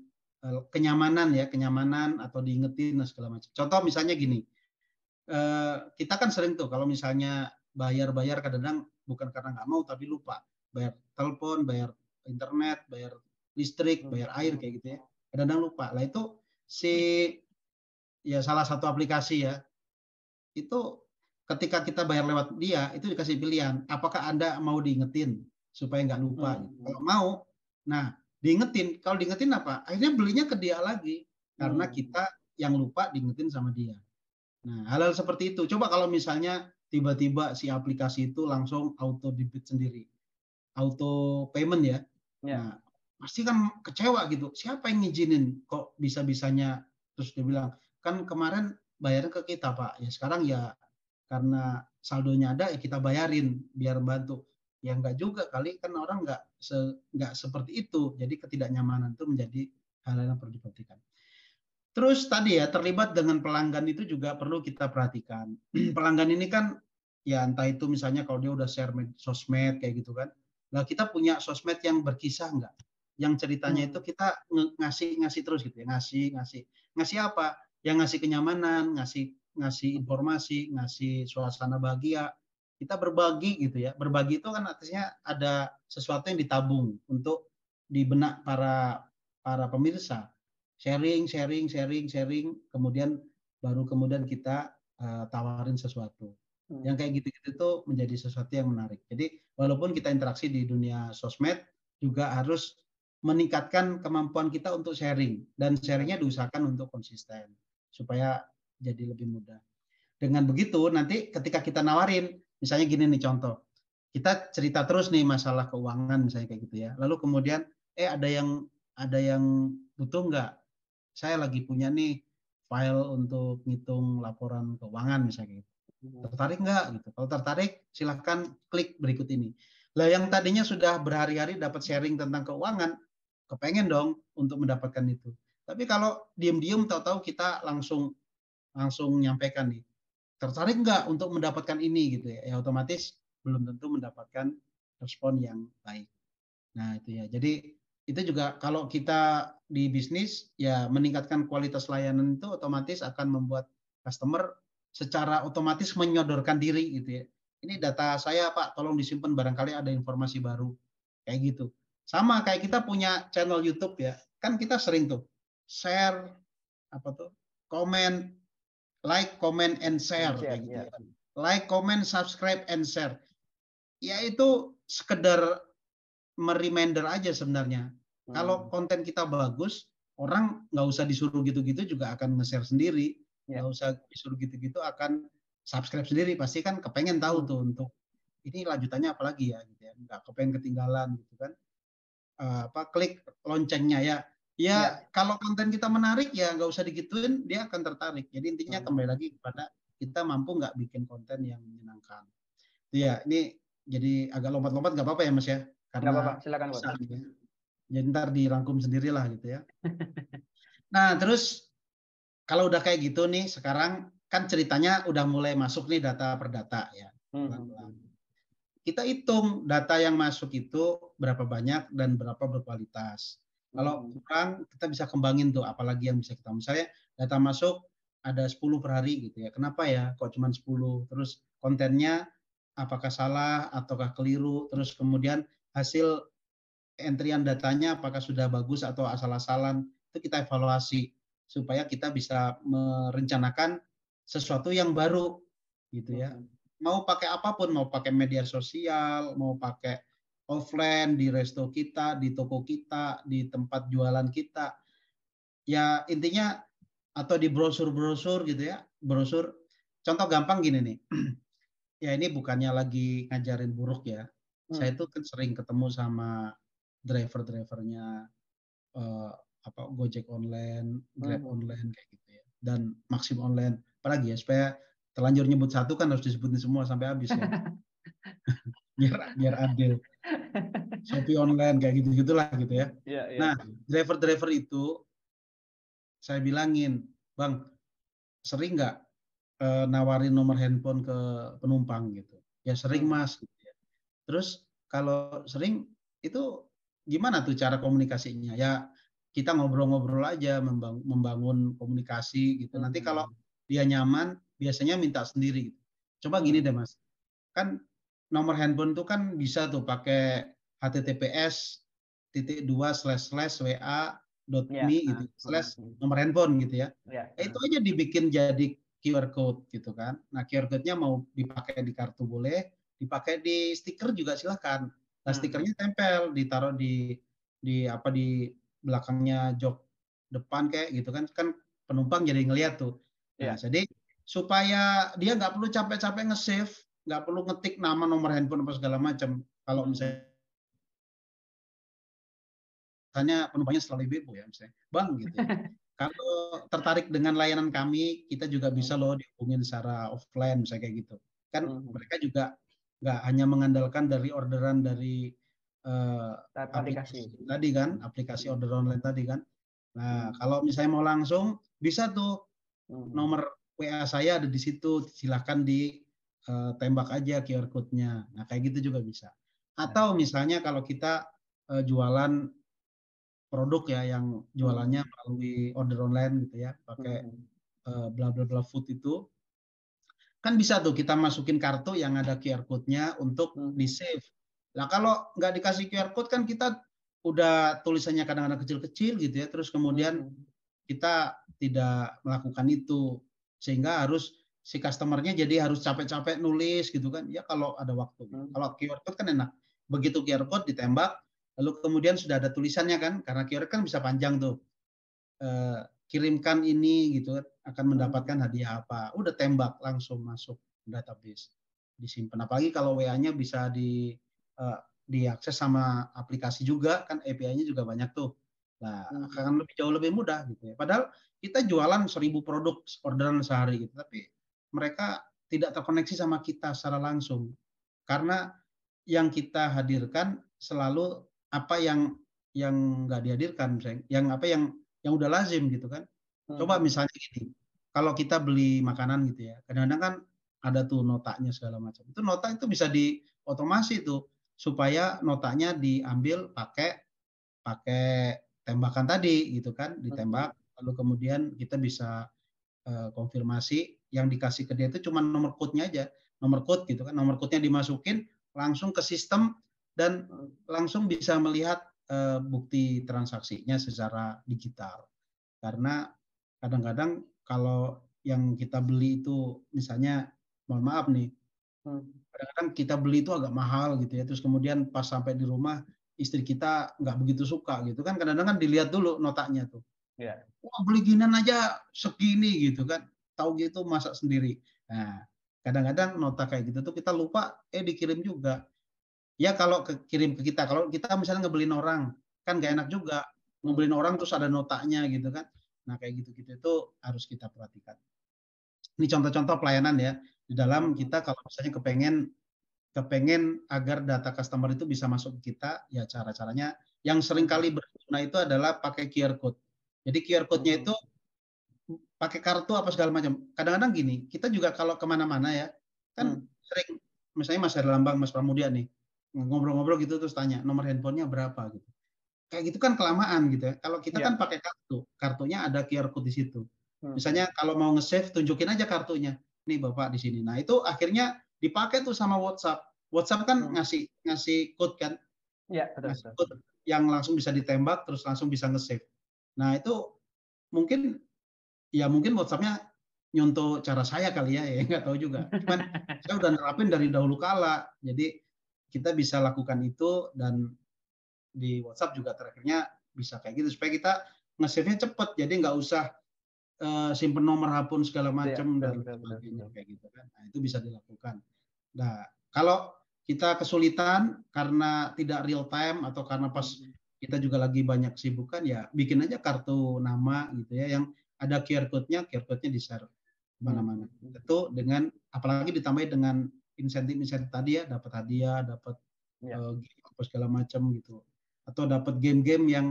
kenyamanan ya kenyamanan atau diingetin dan segala macam. Contoh misalnya gini uh, kita kan sering tuh kalau misalnya bayar-bayar kadang-kadang bukan karena nggak mau tapi lupa. Bayar telepon bayar internet bayar listrik bayar air kayak gitu ya. Kadang-kadang lupa. Lah itu si ya salah satu aplikasi ya itu ketika kita bayar lewat dia itu dikasih pilihan apakah anda mau diingetin supaya nggak lupa hmm. kalau mau nah diingetin kalau diingetin apa akhirnya belinya ke dia lagi karena hmm. kita yang lupa diingetin sama dia nah hal-hal seperti itu coba kalau misalnya tiba-tiba si aplikasi itu langsung auto debit sendiri auto payment ya, ya. Nah, pasti kan kecewa gitu. Siapa yang ngizinin kok bisa-bisanya terus dia bilang, kan kemarin bayarnya ke kita Pak. Ya sekarang ya karena saldonya ada ya kita bayarin biar bantu. Ya enggak juga kali kan orang enggak se, enggak seperti itu. Jadi ketidaknyamanan itu menjadi hal yang perlu diperhatikan. Terus tadi ya terlibat dengan pelanggan itu juga perlu kita perhatikan. pelanggan ini kan ya entah itu misalnya kalau dia udah share sosmed kayak gitu kan. Nah kita punya sosmed yang berkisah enggak? yang ceritanya hmm. itu kita ngasih ngasih terus gitu ya ngasih ngasih ngasih apa yang ngasih kenyamanan ngasih ngasih informasi ngasih suasana bahagia kita berbagi gitu ya. Berbagi itu kan artinya ada sesuatu yang ditabung untuk di benak para para pemirsa. Sharing sharing sharing sharing kemudian baru kemudian kita uh, tawarin sesuatu. Hmm. yang kayak gitu-gitu itu menjadi sesuatu yang menarik. Jadi walaupun kita interaksi di dunia sosmed juga harus meningkatkan kemampuan kita untuk sharing. Dan sharingnya diusahakan untuk konsisten supaya jadi lebih mudah. Dengan begitu nanti ketika kita nawarin, misalnya gini nih contoh, kita cerita terus nih masalah keuangan misalnya kayak gitu ya. Lalu kemudian eh ada yang ada yang butuh nggak? Saya lagi punya nih file untuk ngitung laporan keuangan misalnya gitu. Hmm. Tertarik nggak gitu? Kalau tertarik silahkan klik berikut ini. Lah yang tadinya sudah berhari-hari dapat sharing tentang keuangan, kepengen dong untuk mendapatkan itu. Tapi kalau diem-diem tahu-tahu kita langsung langsung menyampaikan nih tertarik nggak untuk mendapatkan ini gitu ya, ya otomatis belum tentu mendapatkan respon yang baik. Nah itu ya, jadi itu juga kalau kita di bisnis ya meningkatkan kualitas layanan itu otomatis akan membuat customer secara otomatis menyodorkan diri gitu ya. Ini data saya Pak, tolong disimpan barangkali ada informasi baru kayak gitu. Sama kayak kita punya channel YouTube ya, kan kita sering tuh share apa tuh komen like, comment, and share. share gitu. yeah. Like, comment, subscribe, and share. Ya itu sekedar mereminder aja sebenarnya. Hmm. Kalau konten kita bagus, orang nggak usah disuruh gitu-gitu juga akan nge-share sendiri. Yeah. Nggak usah disuruh gitu-gitu akan subscribe sendiri. Pasti kan kepengen tahu hmm. tuh untuk ini lanjutannya apa lagi ya gitu ya. Nggak kepengen ketinggalan gitu kan. Uh, apa klik loncengnya ya Ya, ya kalau konten kita menarik ya nggak usah digituin, dia akan tertarik. Jadi intinya hmm. kembali lagi kepada kita mampu nggak bikin konten yang menyenangkan. Ya, ini jadi agak lompat-lompat nggak apa-apa ya Mas ya? Karena apa-apa, silakan Mas. Ya. Jadi ntar dirangkum sendirilah gitu ya. nah terus kalau udah kayak gitu nih sekarang kan ceritanya udah mulai masuk nih data per data ya. Hmm. Kita hitung data yang masuk itu berapa banyak dan berapa berkualitas. Kalau hmm. kurang kita bisa kembangin tuh apalagi yang bisa kita misalnya data masuk ada 10 per hari gitu ya. Kenapa ya kok cuma 10? Terus kontennya apakah salah ataukah keliru? Terus kemudian hasil entrian datanya apakah sudah bagus atau asal-asalan? Itu kita evaluasi supaya kita bisa merencanakan sesuatu yang baru gitu ya. Hmm. Mau pakai apa pun, mau pakai media sosial, mau pakai offline di resto kita, di toko kita, di tempat jualan kita. Ya intinya atau di brosur-brosur gitu ya, brosur. Contoh gampang gini nih. ya ini bukannya lagi ngajarin buruk ya. Hmm. Saya itu kan sering ketemu sama driver-drivernya uh, apa Gojek online, Grab hmm. online kayak gitu ya. Dan Maxim online. Apalagi ya supaya terlanjur nyebut satu kan harus disebutin semua sampai habis ya. biar biar adil. Shopee online kayak gitu gitulah gitu ya. ya, ya. Nah driver-driver itu saya bilangin, bang sering nggak e, nawarin nomor handphone ke penumpang gitu? Ya sering hmm. mas. Gitu ya. Terus kalau sering itu gimana tuh cara komunikasinya? Ya kita ngobrol-ngobrol aja membangun, membangun komunikasi gitu. Nanti kalau hmm. dia nyaman biasanya minta sendiri. Gitu. Coba gini hmm. deh mas, kan nomor handphone itu kan bisa tuh pakai https titik dua slash slash wa dot yeah. me gitu slash nomor handphone gitu ya. Yeah. itu aja dibikin jadi QR code gitu kan. Nah QR code-nya mau dipakai di kartu boleh, dipakai di stiker juga silahkan. Nah hmm. stikernya tempel, ditaruh di di apa di belakangnya jok depan kayak gitu kan kan penumpang jadi ngeliat tuh. Nah, yeah. jadi supaya dia nggak perlu capek-capek nge-save nggak perlu ngetik nama nomor handphone apa segala macam. Kalau misalnya tanya penumpangnya selalu ibu ya misalnya, bang gitu. Kalau tertarik dengan layanan kami, kita juga bisa loh dihubungin secara offline misalnya kayak gitu. Kan hmm. mereka juga nggak hanya mengandalkan dari orderan dari uh, aplikasi. aplikasi tadi kan, aplikasi order online tadi kan. Nah, hmm. kalau misalnya mau langsung bisa tuh hmm. nomor WA saya ada di situ, silahkan di uh, tembak aja QR code-nya. Nah, kayak gitu juga bisa. Atau misalnya kalau kita uh, jualan produk ya yang jualannya hmm. melalui order online gitu ya, pakai uh, bla bla bla food itu kan bisa tuh kita masukin kartu yang ada QR code-nya untuk hmm. di-save. Nah, kalau nggak dikasih QR code kan kita udah tulisannya kadang-kadang kecil-kecil gitu ya, terus kemudian kita tidak melakukan itu sehingga harus si customernya jadi harus capek-capek nulis gitu kan ya kalau ada waktu hmm. kalau QR code kan enak begitu QR code ditembak lalu kemudian sudah ada tulisannya kan karena QR kan bisa panjang tuh uh, kirimkan ini gitu akan mendapatkan hadiah apa. Udah tembak langsung masuk database disimpan. Apalagi kalau WA-nya bisa di uh, diakses sama aplikasi juga kan API-nya juga banyak tuh. Nah, hmm. akan lebih jauh lebih mudah gitu ya. Padahal kita jualan seribu produk orderan sehari gitu, tapi mereka tidak terkoneksi sama kita secara langsung karena yang kita hadirkan selalu apa yang yang nggak dihadirkan, yang apa yang yang udah lazim gitu kan. Coba hmm. misalnya gini, kalau kita beli makanan gitu ya, kadang-kadang kan ada tuh notanya segala macam. Itu nota itu bisa di otomasi tuh supaya notanya diambil pakai pakai tembakan tadi gitu kan, ditembak lalu kemudian kita bisa uh, konfirmasi yang dikasih ke dia itu cuma nomor code-nya aja, nomor code gitu kan, nomor code-nya dimasukin langsung ke sistem dan langsung bisa melihat uh, bukti transaksinya secara digital. Karena kadang-kadang kalau yang kita beli itu misalnya mohon maaf nih, kadang-kadang kita beli itu agak mahal gitu ya, terus kemudian pas sampai di rumah istri kita nggak begitu suka gitu kan, kadang-kadang dilihat dulu notanya tuh. Yeah. Wah beli ginian aja segini gitu kan, tahu gitu masak sendiri. Nah kadang-kadang nota kayak gitu tuh kita lupa, eh dikirim juga. Ya kalau ke, kirim ke kita, kalau kita misalnya ngebelin orang, kan gak enak juga ngebelin orang terus ada notanya gitu kan. Nah kayak gitu-gitu itu harus kita perhatikan. Ini contoh-contoh pelayanan ya di dalam kita kalau misalnya kepengen kepengen agar data customer itu bisa masuk ke kita ya cara-caranya yang sering kali berguna itu adalah pakai QR code. Jadi QR code-nya itu pakai kartu apa segala macam. Kadang-kadang gini, kita juga kalau ke mana-mana ya, kan hmm. sering, misalnya Mas Herlambang, Mas Pramudia nih, ngobrol-ngobrol gitu terus tanya nomor handphonenya berapa gitu kayak gitu kan kelamaan gitu ya. Kalau kita yeah. kan pakai kartu, kartunya ada QR code di situ. Hmm. Misalnya kalau mau nge-save, tunjukin aja kartunya. Nih Bapak di sini. Nah, itu akhirnya dipakai tuh sama WhatsApp. WhatsApp kan hmm. ngasih ngasih code kan. Iya, betul, Code yang langsung bisa ditembak terus langsung bisa nge-save. Nah, itu mungkin ya mungkin WhatsAppnya nyontoh cara saya kali ya, ya nggak tahu juga. Cuman saya udah nerapin dari dahulu kala. Jadi kita bisa lakukan itu dan di WhatsApp juga terakhirnya bisa kayak gitu supaya kita nge-save-nya cepet jadi nggak usah uh, simpen nomor HP segala iya, macam ya, dan sebagainya kayak gitu kan. Nah, itu bisa dilakukan. Nah, kalau kita kesulitan karena tidak real time atau karena pas kita juga lagi banyak sibukan ya bikin aja kartu nama gitu ya yang ada QR code-nya, QR code-nya di-share mana-mana. Hmm. Itu dengan apalagi ditambah dengan insentif-insentif tadi ya, dapat hadiah, dapat ya. uh, apa segala macam gitu atau dapat game-game yang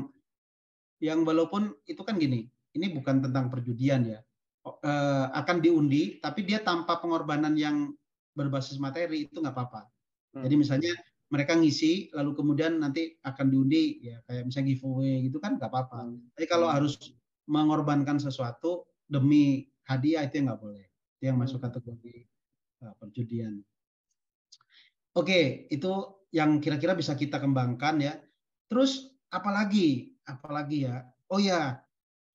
yang walaupun itu kan gini, ini bukan tentang perjudian ya, e, akan diundi, tapi dia tanpa pengorbanan yang berbasis materi itu nggak apa-apa. Hmm. Jadi misalnya mereka ngisi, lalu kemudian nanti akan diundi, ya kayak misalnya giveaway gitu kan nggak apa-apa. Hmm. Tapi kalau hmm. harus mengorbankan sesuatu demi hadiah itu nggak boleh. Itu yang masuk hmm. kategori uh, perjudian. Oke, itu yang kira-kira bisa kita kembangkan ya. Terus apalagi apalagi ya? Oh ya,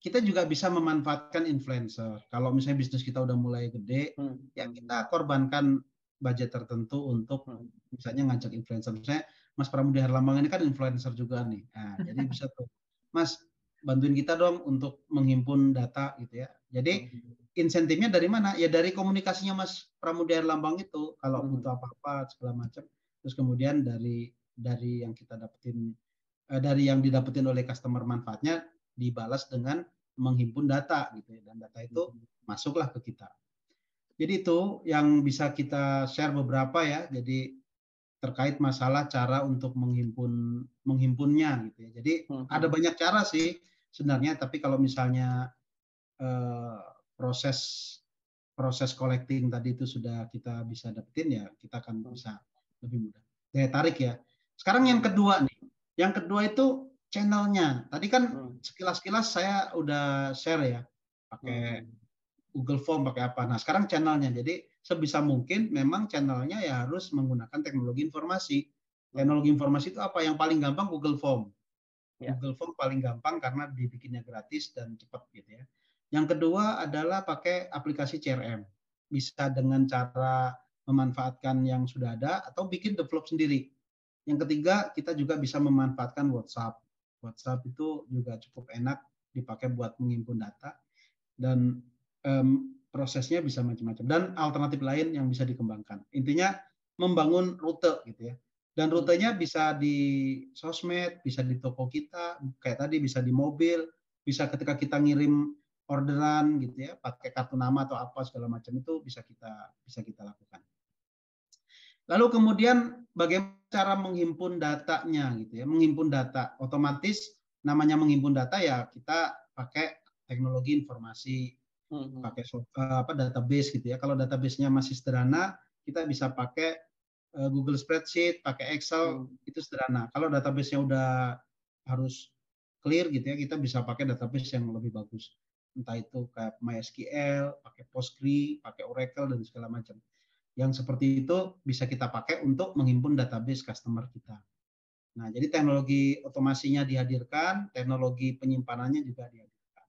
kita juga bisa memanfaatkan influencer. Kalau misalnya bisnis kita udah mulai gede, hmm. ya kita korbankan budget tertentu untuk hmm. misalnya ngajak influencer. Misalnya Mas Pramudia Herlambang ini kan influencer juga nih. Nah, jadi bisa tuh, Mas bantuin kita dong untuk menghimpun data gitu ya. Jadi hmm. insentifnya dari mana? Ya dari komunikasinya Mas Pramudia Herlambang itu. Kalau hmm. butuh apa-apa segala macam. Terus kemudian dari dari yang kita dapetin Eh, dari yang didapetin oleh customer manfaatnya dibalas dengan menghimpun data gitu ya dan data itu hmm. masuklah ke kita. Jadi itu yang bisa kita share beberapa ya. Jadi terkait masalah cara untuk menghimpun menghimpunnya gitu ya. Jadi hmm. ada banyak cara sih sebenarnya tapi kalau misalnya eh, proses proses collecting tadi itu sudah kita bisa dapetin ya kita akan bisa lebih mudah. Daya tarik ya. Sekarang yang kedua nih yang kedua itu channelnya. Tadi kan hmm. sekilas-sekilas saya udah share ya, pakai hmm. Google Form, pakai apa. Nah sekarang channelnya. Jadi sebisa mungkin memang channelnya ya harus menggunakan teknologi informasi. Hmm. Teknologi informasi itu apa? Yang paling gampang Google Form. Ya. Google Form paling gampang karena dibikinnya gratis dan cepat gitu ya. Yang kedua adalah pakai aplikasi CRM. Bisa dengan cara memanfaatkan yang sudah ada atau bikin develop sendiri. Yang ketiga, kita juga bisa memanfaatkan WhatsApp. WhatsApp itu juga cukup enak dipakai buat menghimpun data dan um, prosesnya bisa macam-macam dan alternatif lain yang bisa dikembangkan. Intinya membangun rute gitu ya. Dan rutenya bisa di sosmed, bisa di toko kita, kayak tadi bisa di mobil, bisa ketika kita ngirim orderan gitu ya, pakai kartu nama atau apa segala macam itu bisa kita bisa kita lakukan. Lalu kemudian bagaimana cara menghimpun datanya gitu ya, menghimpun data otomatis namanya menghimpun data ya kita pakai teknologi informasi, hmm. pakai eh, apa database gitu ya. Kalau databasenya masih sederhana, kita bisa pakai Google Spreadsheet, pakai Excel hmm. itu sederhana. Kalau database-nya udah harus clear gitu ya, kita bisa pakai database yang lebih bagus. Entah itu kayak MySQL, pakai Postgre, pakai Oracle dan segala macam. Yang seperti itu bisa kita pakai untuk menghimpun database customer kita. Nah, jadi teknologi otomasinya dihadirkan, teknologi penyimpanannya juga dihadirkan.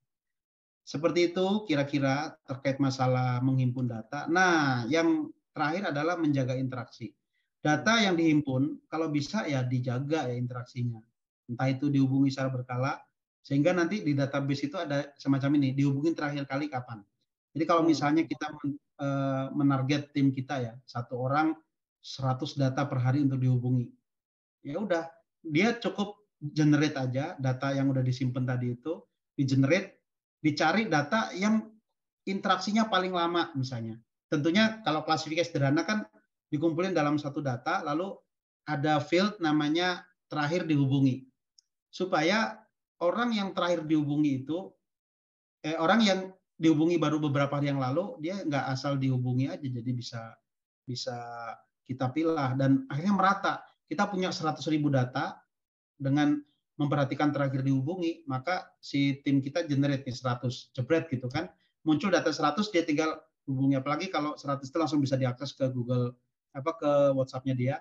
Seperti itu kira-kira terkait masalah menghimpun data. Nah, yang terakhir adalah menjaga interaksi data yang dihimpun kalau bisa ya dijaga ya interaksinya. Entah itu dihubungi secara berkala sehingga nanti di database itu ada semacam ini dihubungi terakhir kali kapan. Jadi kalau hmm. misalnya kita eh, menarget tim kita ya satu orang 100 data per hari untuk dihubungi, ya udah dia cukup generate aja data yang udah disimpan tadi itu di generate dicari data yang interaksinya paling lama misalnya. Tentunya kalau klasifikasi sederhana kan dikumpulin dalam satu data, lalu ada field namanya terakhir dihubungi. Supaya orang yang terakhir dihubungi itu, eh, orang yang dihubungi baru beberapa hari yang lalu, dia nggak asal dihubungi aja, jadi bisa bisa kita pilih dan akhirnya merata. Kita punya 100 ribu data dengan memperhatikan terakhir dihubungi, maka si tim kita generate nih 100, jebret gitu kan. Muncul data 100, dia tinggal hubungi. Apalagi kalau 100 itu langsung bisa diakses ke Google apa ke WhatsApp-nya dia,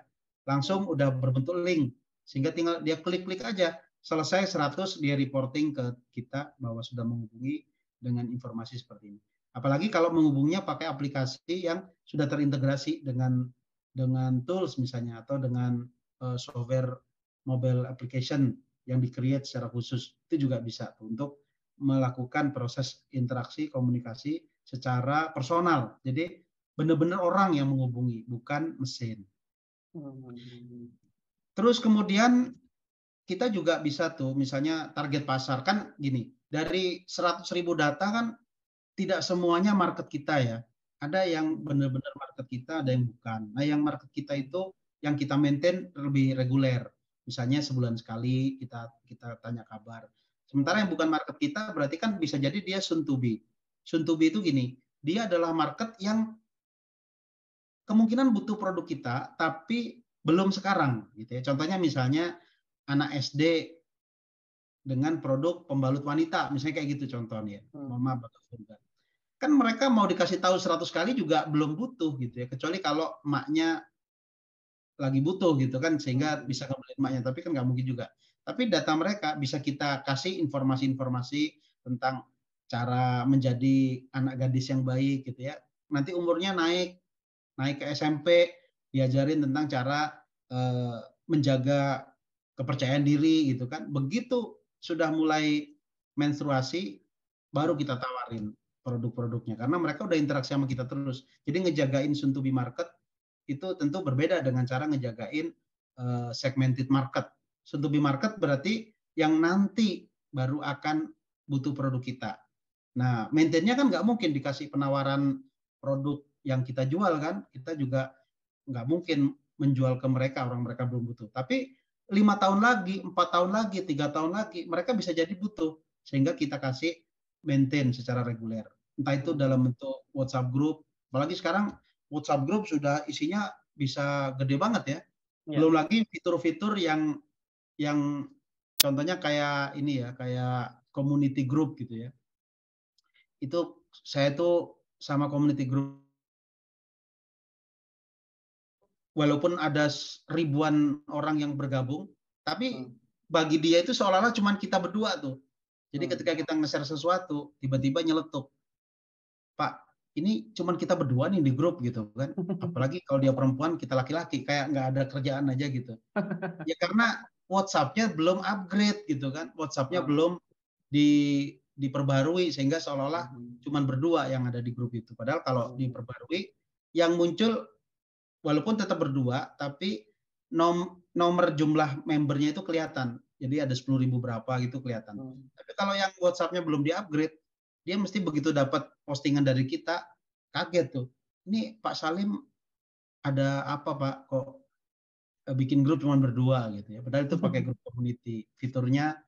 langsung udah berbentuk link sehingga tinggal dia klik-klik aja selesai 100 dia reporting ke kita bahwa sudah menghubungi dengan informasi seperti ini. Apalagi kalau menghubungnya pakai aplikasi yang sudah terintegrasi dengan dengan tools misalnya atau dengan uh, software mobile application yang di-create secara khusus itu juga bisa untuk melakukan proses interaksi komunikasi secara personal. Jadi benar-benar orang yang menghubungi, bukan mesin. Terus kemudian kita juga bisa tuh misalnya target pasar kan gini, dari 100 ribu data kan tidak semuanya market kita ya. Ada yang benar-benar market kita, ada yang bukan. Nah yang market kita itu yang kita maintain lebih reguler. Misalnya sebulan sekali kita kita tanya kabar. Sementara yang bukan market kita berarti kan bisa jadi dia soon to be. Soon to be itu gini, dia adalah market yang kemungkinan butuh produk kita, tapi belum sekarang, gitu ya. Contohnya misalnya anak SD dengan produk pembalut wanita, misalnya kayak gitu contohnya. Hmm. Mama bapak Kan mereka mau dikasih tahu 100 kali juga belum butuh gitu ya, kecuali kalau emaknya lagi butuh gitu kan sehingga hmm. bisa kembali emaknya, tapi kan nggak mungkin juga. Tapi data mereka bisa kita kasih informasi-informasi tentang cara menjadi anak gadis yang baik gitu ya. Nanti umurnya naik naik ke SMP diajarin tentang cara uh, menjaga kepercayaan diri gitu kan. Begitu sudah mulai menstruasi baru kita tawarin produk-produknya karena mereka udah interaksi sama kita terus. Jadi ngejagain Suntubi market itu tentu berbeda dengan cara ngejagain uh, segmented market. Suntubi market berarti yang nanti baru akan butuh produk kita. Nah, maintainnya kan nggak mungkin dikasih penawaran produk yang kita jual kan kita juga nggak mungkin menjual ke mereka orang mereka belum butuh. Tapi lima tahun lagi empat tahun lagi tiga tahun lagi mereka bisa jadi butuh. Sehingga kita kasih maintain secara reguler. Entah itu dalam bentuk WhatsApp group apalagi sekarang WhatsApp group sudah isinya bisa gede banget ya, ya. belum lagi fitur-fitur yang yang contohnya kayak ini ya kayak community group gitu ya. Itu saya tuh sama community group walaupun ada ribuan orang yang bergabung, tapi hmm. bagi dia itu seolah-olah cuma kita berdua tuh. Jadi hmm. ketika kita nge-share sesuatu, tiba-tiba nyeletuk. Pak, ini cuma kita berdua nih di grup gitu kan. Apalagi kalau dia perempuan, kita laki-laki, kayak nggak ada kerjaan aja gitu. Ya karena WhatsApp-nya belum upgrade gitu kan. WhatsApp-nya hmm. belum di diperbarui sehingga seolah-olah hmm. cuma berdua yang ada di grup itu. Padahal kalau hmm. diperbarui yang muncul walaupun tetap berdua tapi nom, nomor jumlah membernya itu kelihatan. Jadi ada sepuluh ribu berapa gitu kelihatan. Hmm. Tapi kalau yang WhatsApp-nya belum di-upgrade, dia mesti begitu dapat postingan dari kita kaget tuh. Ini Pak Salim ada apa Pak kok eh, bikin grup cuma berdua gitu ya. Padahal itu pakai grup community. Fiturnya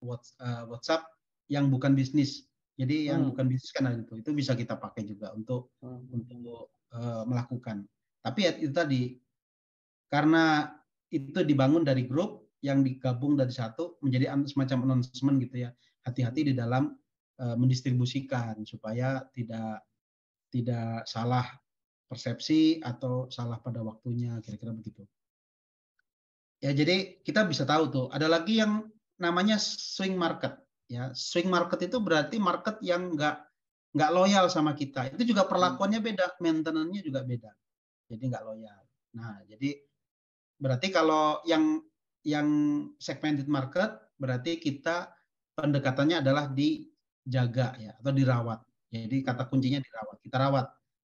eh, WhatsApp yang bukan bisnis. Jadi yang hmm. bukan bisnis kan itu itu bisa kita pakai juga untuk hmm. untuk uh, melakukan. Tapi ya, itu tadi karena itu dibangun dari grup yang digabung dari satu menjadi semacam announcement gitu ya. Hati-hati di dalam uh, mendistribusikan supaya tidak tidak salah persepsi atau salah pada waktunya kira-kira begitu. Ya jadi kita bisa tahu tuh ada lagi yang namanya swing market ya swing market itu berarti market yang nggak nggak loyal sama kita itu juga perlakuannya beda maintenance-nya juga beda jadi nggak loyal nah jadi berarti kalau yang yang segmented market berarti kita pendekatannya adalah dijaga ya atau dirawat jadi kata kuncinya dirawat kita rawat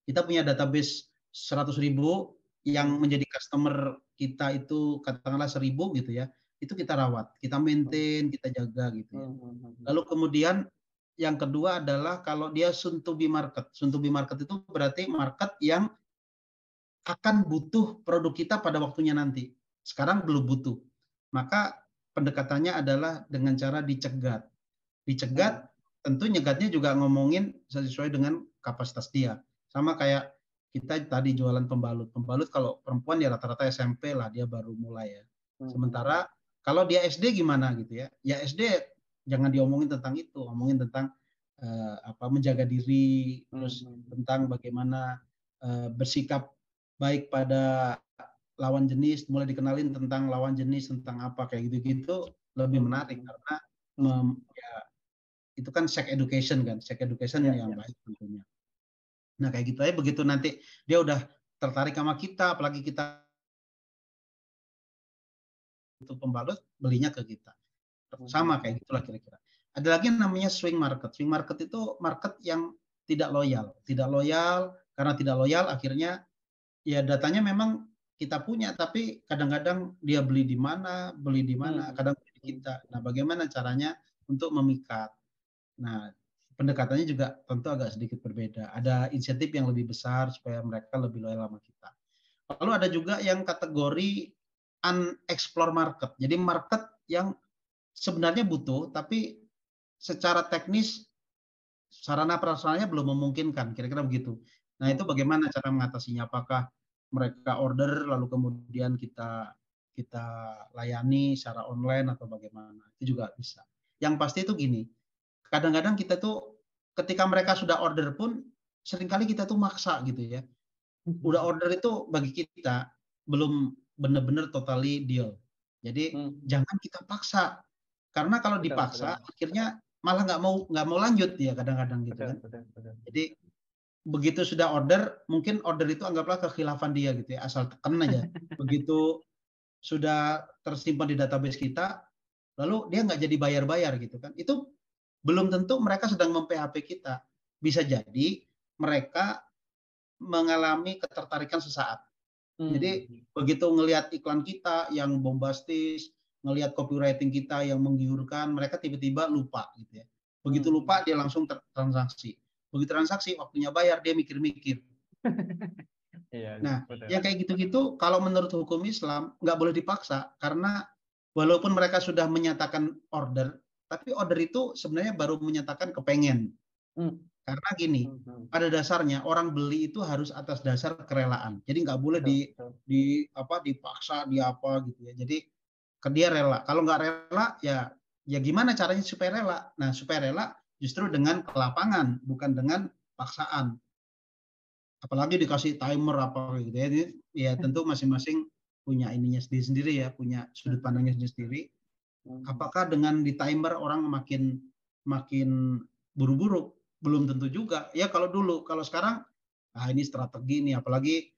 kita punya database 100 ribu yang menjadi customer kita itu katakanlah seribu gitu ya itu kita rawat, kita maintain, kita jaga gitu ya. Hmm, Lalu kemudian yang kedua adalah kalau dia soon to be market. Soon to be market itu berarti market yang akan butuh produk kita pada waktunya nanti. Sekarang belum butuh. Maka pendekatannya adalah dengan cara dicegat. Dicegat tentu nyegatnya juga ngomongin sesuai dengan kapasitas dia. Sama kayak kita tadi jualan pembalut. Pembalut kalau perempuan ya rata-rata SMP lah dia baru mulai ya. Sementara kalau dia SD gimana gitu ya? Ya SD jangan diomongin tentang itu, omongin tentang uh, apa menjaga diri, terus hmm. tentang bagaimana uh, bersikap baik pada lawan jenis, mulai dikenalin tentang lawan jenis, tentang apa kayak gitu-gitu lebih hmm. menarik karena mem, ya itu kan sex education kan, sex education ya, yang ya. baik tentunya. Nah kayak gitu aja begitu nanti dia udah tertarik sama kita, apalagi kita untuk pembalut belinya ke kita. Sama kayak gitulah kira-kira. Ada lagi yang namanya swing market. Swing market itu market yang tidak loyal. Tidak loyal karena tidak loyal akhirnya ya datanya memang kita punya tapi kadang-kadang dia beli di mana, beli di mana, hmm. kadang beli di kita. Nah, bagaimana caranya untuk memikat? Nah, pendekatannya juga tentu agak sedikit berbeda. Ada insentif yang lebih besar supaya mereka lebih loyal sama kita. Lalu ada juga yang kategori unexplore market. Jadi market yang sebenarnya butuh tapi secara teknis sarana prasarannya belum memungkinkan, kira-kira begitu. Nah, itu bagaimana cara mengatasinya? Apakah mereka order lalu kemudian kita kita layani secara online atau bagaimana? Itu juga bisa. Yang pasti itu gini, kadang-kadang kita tuh ketika mereka sudah order pun sering kali kita tuh maksa gitu ya. Udah order itu bagi kita belum benar-benar totally deal. Jadi hmm. jangan kita paksa. Karena kalau dipaksa betul, akhirnya malah nggak mau nggak mau lanjut ya kadang-kadang gitu betul, kan. Betul, betul. Jadi begitu sudah order, mungkin order itu anggaplah kekhilafan dia gitu ya, asal tekan aja. begitu sudah tersimpan di database kita, lalu dia nggak jadi bayar-bayar gitu kan. Itu belum tentu mereka sedang mem-PHP kita. Bisa jadi mereka mengalami ketertarikan sesaat. Hmm. Jadi begitu ngelihat iklan kita yang bombastis, ngelihat copywriting kita yang menggiurkan, mereka tiba-tiba lupa gitu ya. Begitu hmm. lupa dia langsung transaksi. Begitu transaksi waktunya bayar dia mikir-mikir. iya, nah, betul. yang kayak gitu-gitu kalau menurut hukum Islam nggak boleh dipaksa karena walaupun mereka sudah menyatakan order, tapi order itu sebenarnya baru menyatakan kepengen. Hmm. Karena gini, hmm. pada dasarnya orang beli itu harus atas dasar kerelaan. Jadi nggak boleh di di apa dipaksa di apa gitu ya. Jadi dia rela. Kalau nggak rela ya ya gimana caranya supaya rela? Nah supaya rela justru dengan kelapangan, bukan dengan paksaan. Apalagi dikasih timer apa gitu ya. Jadi, ya tentu masing-masing punya ininya sendiri-sendiri ya, punya sudut pandangnya sendiri-sendiri. Hmm. Apakah dengan di timer orang makin makin buru-buru? belum tentu juga. Ya kalau dulu, kalau sekarang, nah ini strategi nih, apalagi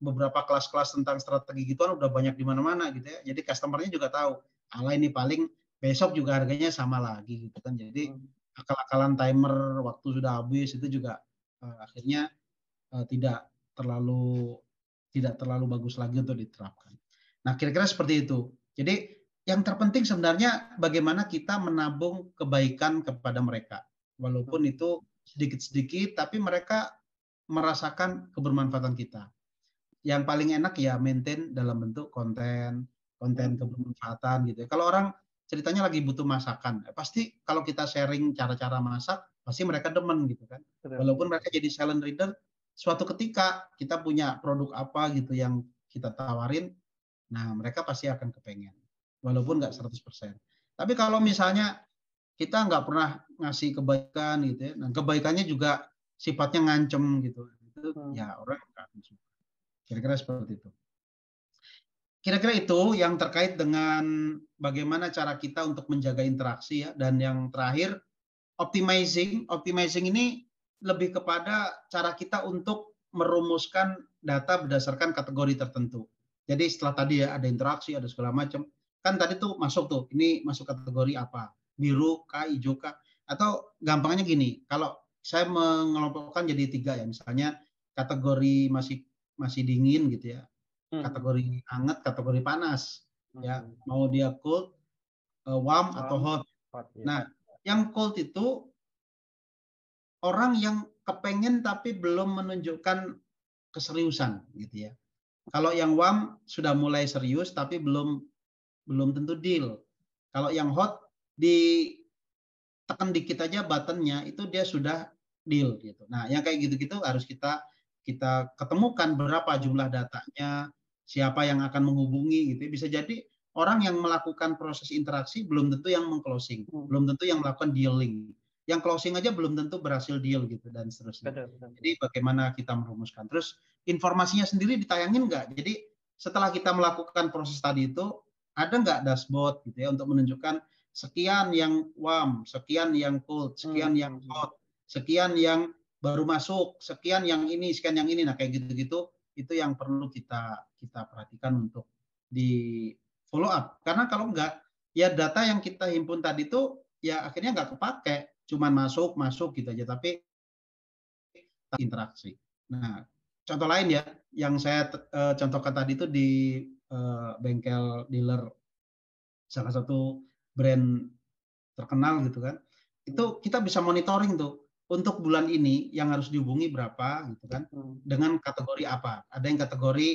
beberapa kelas-kelas tentang strategi gituan udah banyak di mana-mana gitu ya. Jadi customernya juga tahu, ala ini paling besok juga harganya sama lagi gitu kan. Jadi hmm. Akal-akalan timer waktu sudah habis itu juga uh, akhirnya uh, tidak terlalu tidak terlalu bagus lagi untuk diterapkan. Nah, kira-kira seperti itu. Jadi yang terpenting sebenarnya bagaimana kita menabung kebaikan kepada mereka. Walaupun itu sedikit-sedikit tapi mereka merasakan kebermanfaatan kita. Yang paling enak ya maintain dalam bentuk konten, konten kebermanfaatan gitu. Ya. Kalau orang ceritanya lagi butuh masakan, eh, pasti kalau kita sharing cara-cara masak, pasti mereka demen gitu kan. Walaupun mereka jadi silent reader, suatu ketika kita punya produk apa gitu yang kita tawarin, nah mereka pasti akan kepengen. Walaupun nggak 100%. Tapi kalau misalnya kita nggak pernah ngasih kebaikan gitu ya, nah kebaikannya juga sifatnya ngancem gitu, itu hmm. ya orang nggak akan suka. Kira-kira seperti itu. Kira-kira itu yang terkait dengan bagaimana cara kita untuk menjaga interaksi ya. Dan yang terakhir, optimizing. Optimizing ini lebih kepada cara kita untuk merumuskan data berdasarkan kategori tertentu. Jadi setelah tadi ya ada interaksi, ada segala macam. Kan tadi tuh masuk tuh, ini masuk kategori apa? Biru kah, hijau kah? Atau gampangnya gini, kalau saya mengelompokkan jadi tiga ya, misalnya kategori masih masih dingin gitu ya, Hmm. kategori hangat, kategori panas. Ya, hmm. mau dia cold, uh, warm, warm atau hot. hot ya. Nah, yang cold itu orang yang kepengen tapi belum menunjukkan keseriusan gitu ya. Kalau yang warm sudah mulai serius tapi belum belum tentu deal. Kalau yang hot di tekan dikit aja buttonnya itu dia sudah deal gitu. Nah, yang kayak gitu-gitu harus kita kita ketemukan berapa jumlah datanya, siapa yang akan menghubungi gitu. Ya. Bisa jadi orang yang melakukan proses interaksi belum tentu yang mengclosing, hmm. belum tentu yang melakukan dealing. Yang closing aja belum tentu berhasil deal gitu dan seterusnya. Betul, betul. Jadi bagaimana kita merumuskan. Terus informasinya sendiri ditayangin nggak? Jadi setelah kita melakukan proses tadi itu ada nggak dashboard gitu ya untuk menunjukkan sekian yang warm, sekian yang cold, sekian hmm. yang hot, sekian yang baru masuk, sekian yang ini, sekian yang ini. Nah kayak gitu-gitu itu yang perlu kita kita perhatikan untuk di follow up. Karena kalau enggak ya data yang kita himpun tadi itu ya akhirnya enggak kepake. Cuman masuk masuk gitu aja. Tapi interaksi. Nah contoh lain ya yang saya uh, contohkan tadi itu di uh, bengkel dealer. Salah satu brand terkenal gitu kan. Itu kita bisa monitoring tuh untuk bulan ini yang harus dihubungi berapa gitu kan? Hmm. dengan kategori apa? Ada yang kategori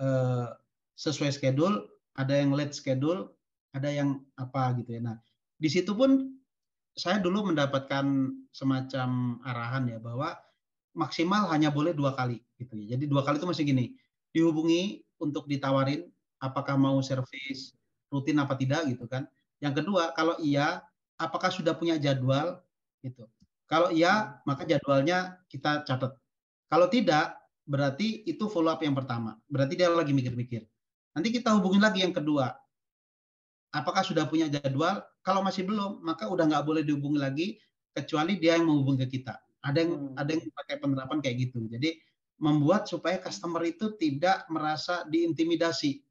uh, sesuai schedule ada yang late schedule ada yang apa gitu ya. Nah di situ pun saya dulu mendapatkan semacam arahan ya bahwa maksimal hanya boleh dua kali gitu ya. Jadi dua kali itu masih gini dihubungi untuk ditawarin apakah mau servis rutin apa tidak gitu kan. Yang kedua kalau iya apakah sudah punya jadwal gitu kalau iya, maka jadwalnya kita catat. Kalau tidak, berarti itu follow up yang pertama. Berarti dia lagi mikir-mikir. Nanti kita hubungin lagi yang kedua. Apakah sudah punya jadwal? Kalau masih belum, maka udah nggak boleh dihubungi lagi kecuali dia yang menghubungi ke kita. Ada yang hmm. ada yang pakai penerapan kayak gitu. Jadi membuat supaya customer itu tidak merasa diintimidasi.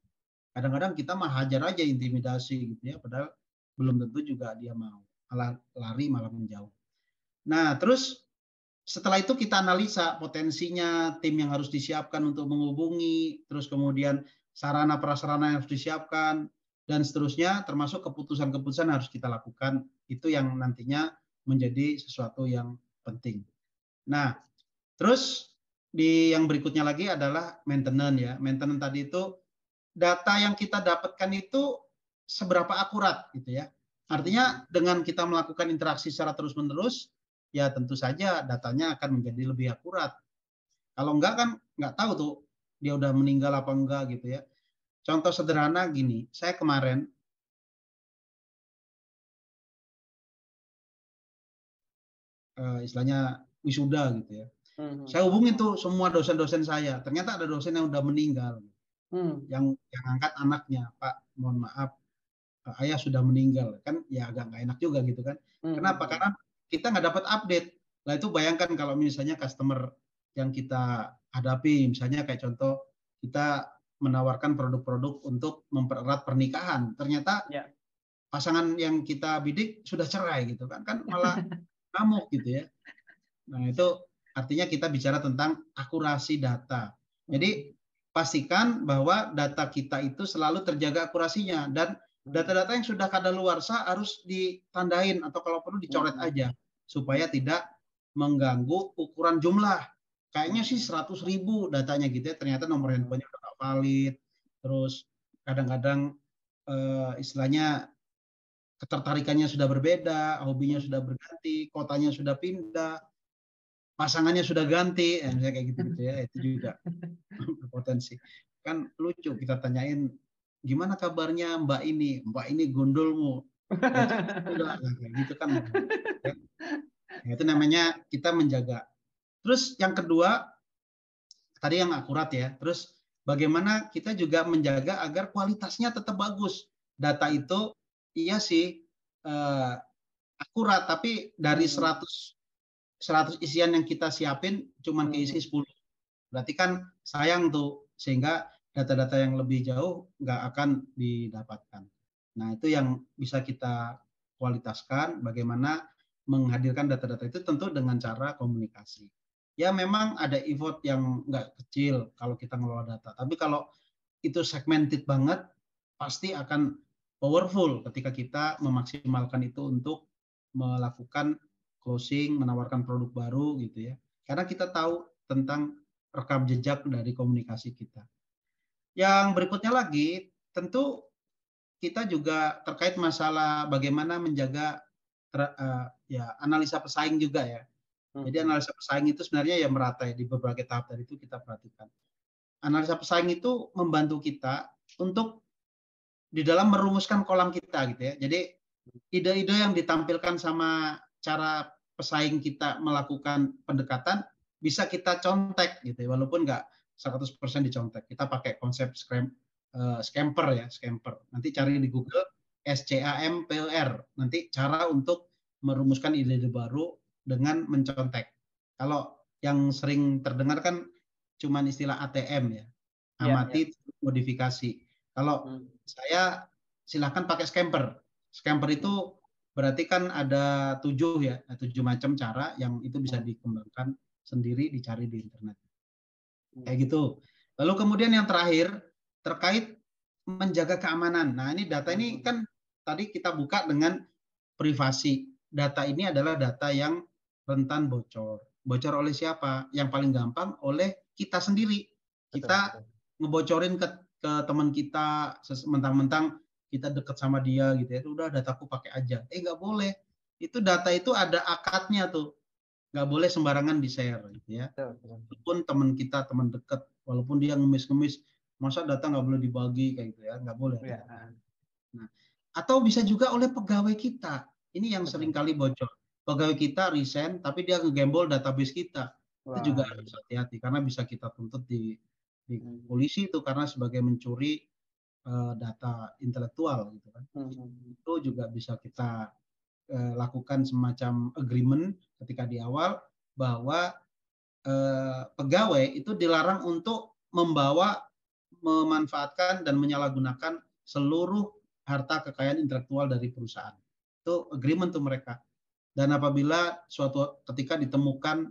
Kadang-kadang kita mah hajar aja intimidasi gitu ya, padahal belum tentu juga dia mau. Lari malah menjauh. Nah, terus setelah itu kita analisa potensinya, tim yang harus disiapkan untuk menghubungi, terus kemudian sarana prasarana yang harus disiapkan, dan seterusnya, termasuk keputusan-keputusan harus kita lakukan. Itu yang nantinya menjadi sesuatu yang penting. Nah, terus di yang berikutnya lagi adalah maintenance ya. Maintenance tadi itu data yang kita dapatkan itu seberapa akurat gitu ya. Artinya dengan kita melakukan interaksi secara terus-menerus, ya tentu saja datanya akan menjadi lebih akurat. Kalau enggak kan enggak tahu tuh dia udah meninggal apa enggak gitu ya. Contoh sederhana gini, saya kemarin uh, istilahnya wisuda gitu ya. Hmm. Saya hubungin tuh semua dosen-dosen saya. Ternyata ada dosen yang udah meninggal. Hmm. Yang yang angkat anaknya, Pak, mohon maaf, ayah sudah meninggal. Kan ya agak nggak enak juga gitu kan. Hmm. Kenapa? Karena kita nggak dapat update. Nah itu bayangkan kalau misalnya customer yang kita hadapi, misalnya kayak contoh kita menawarkan produk-produk untuk mempererat pernikahan, ternyata ya. pasangan yang kita bidik sudah cerai gitu kan kan malah ngamuk gitu ya. Nah itu artinya kita bicara tentang akurasi data. Jadi pastikan bahwa data kita itu selalu terjaga akurasinya dan data-data yang sudah kadaluarsa harus ditandain atau kalau perlu dicoret aja supaya tidak mengganggu ukuran jumlah. Kayaknya sih 100 ribu datanya gitu ya, ternyata nomor handphonenya udah gak valid. Terus kadang-kadang uh, istilahnya ketertarikannya sudah berbeda, hobinya sudah berganti, kotanya sudah pindah, pasangannya sudah ganti, ya, misalnya kayak gitu, gitu ya, itu juga berpotensi. Kan lucu kita tanyain gimana kabarnya Mbak ini, Mbak ini gondolmu, gitu kan. Ya. Itu namanya kita menjaga. Terus yang kedua tadi yang akurat ya. Terus bagaimana kita juga menjaga agar kualitasnya tetap bagus. Data itu iya sih eh, akurat tapi dari 100 hmm. 100 isian yang kita siapin cuman keisi 10. Hmm. Berarti kan sayang tuh sehingga data-data yang lebih jauh nggak akan didapatkan. Nah, itu yang bisa kita kualitaskan bagaimana menghadirkan data-data itu tentu dengan cara komunikasi. Ya memang ada effort yang nggak kecil kalau kita ngelola data, tapi kalau itu segmented banget, pasti akan powerful ketika kita memaksimalkan itu untuk melakukan closing, menawarkan produk baru gitu ya. Karena kita tahu tentang rekam jejak dari komunikasi kita. Yang berikutnya lagi, tentu kita juga terkait masalah bagaimana menjaga ter, uh, ya analisa pesaing juga ya. Hmm. Jadi analisa pesaing itu sebenarnya ya merata ya di berbagai tahap tadi itu kita perhatikan. Analisa pesaing itu membantu kita untuk di dalam merumuskan kolam kita gitu ya. Jadi ide-ide yang ditampilkan sama cara pesaing kita melakukan pendekatan bisa kita contek gitu ya, walaupun nggak 100% dicontek. Kita pakai konsep scam, uh, scamper ya, scamper. Nanti cari di Google SCAMPR. Nanti cara untuk merumuskan ide-ide baru dengan mencontek. Kalau yang sering terdengar kan cuma istilah ATM ya, iya, amati ya, ya. modifikasi. Kalau hmm. saya silahkan pakai scamper. Scamper itu berarti kan ada tujuh ya, tujuh macam cara yang itu bisa hmm. dikembangkan sendiri, dicari di internet. Hmm. Kayak gitu. Lalu kemudian yang terakhir terkait menjaga keamanan. Nah ini data ini hmm. kan tadi kita buka dengan privasi. Data ini adalah data yang rentan bocor. Bocor oleh siapa? Yang paling gampang oleh kita sendiri. Kita ngebocorin ke, ke teman kita mentang-mentang kita dekat sama dia gitu ya. Udah dataku pakai aja. Eh nggak boleh. Itu data itu ada akadnya tuh. Nggak boleh sembarangan di-share gitu ya. Walaupun teman kita, teman dekat, walaupun dia ngemis-ngemis, masa data nggak boleh dibagi kayak gitu ya. Nggak boleh. Ya. Nah, atau bisa juga oleh pegawai kita. Ini yang sering kali bocor. Pegawai kita resign, tapi dia ngegembol database kita. Wah. Itu juga harus hati-hati karena bisa kita tuntut di, di hmm. polisi itu karena sebagai mencuri uh, data intelektual gitu kan. Hmm. Itu juga bisa kita uh, lakukan semacam agreement ketika di awal bahwa uh, pegawai itu dilarang untuk membawa, memanfaatkan dan menyalahgunakan seluruh harta kekayaan intelektual dari perusahaan. Itu agreement tuh mereka. Dan apabila suatu ketika ditemukan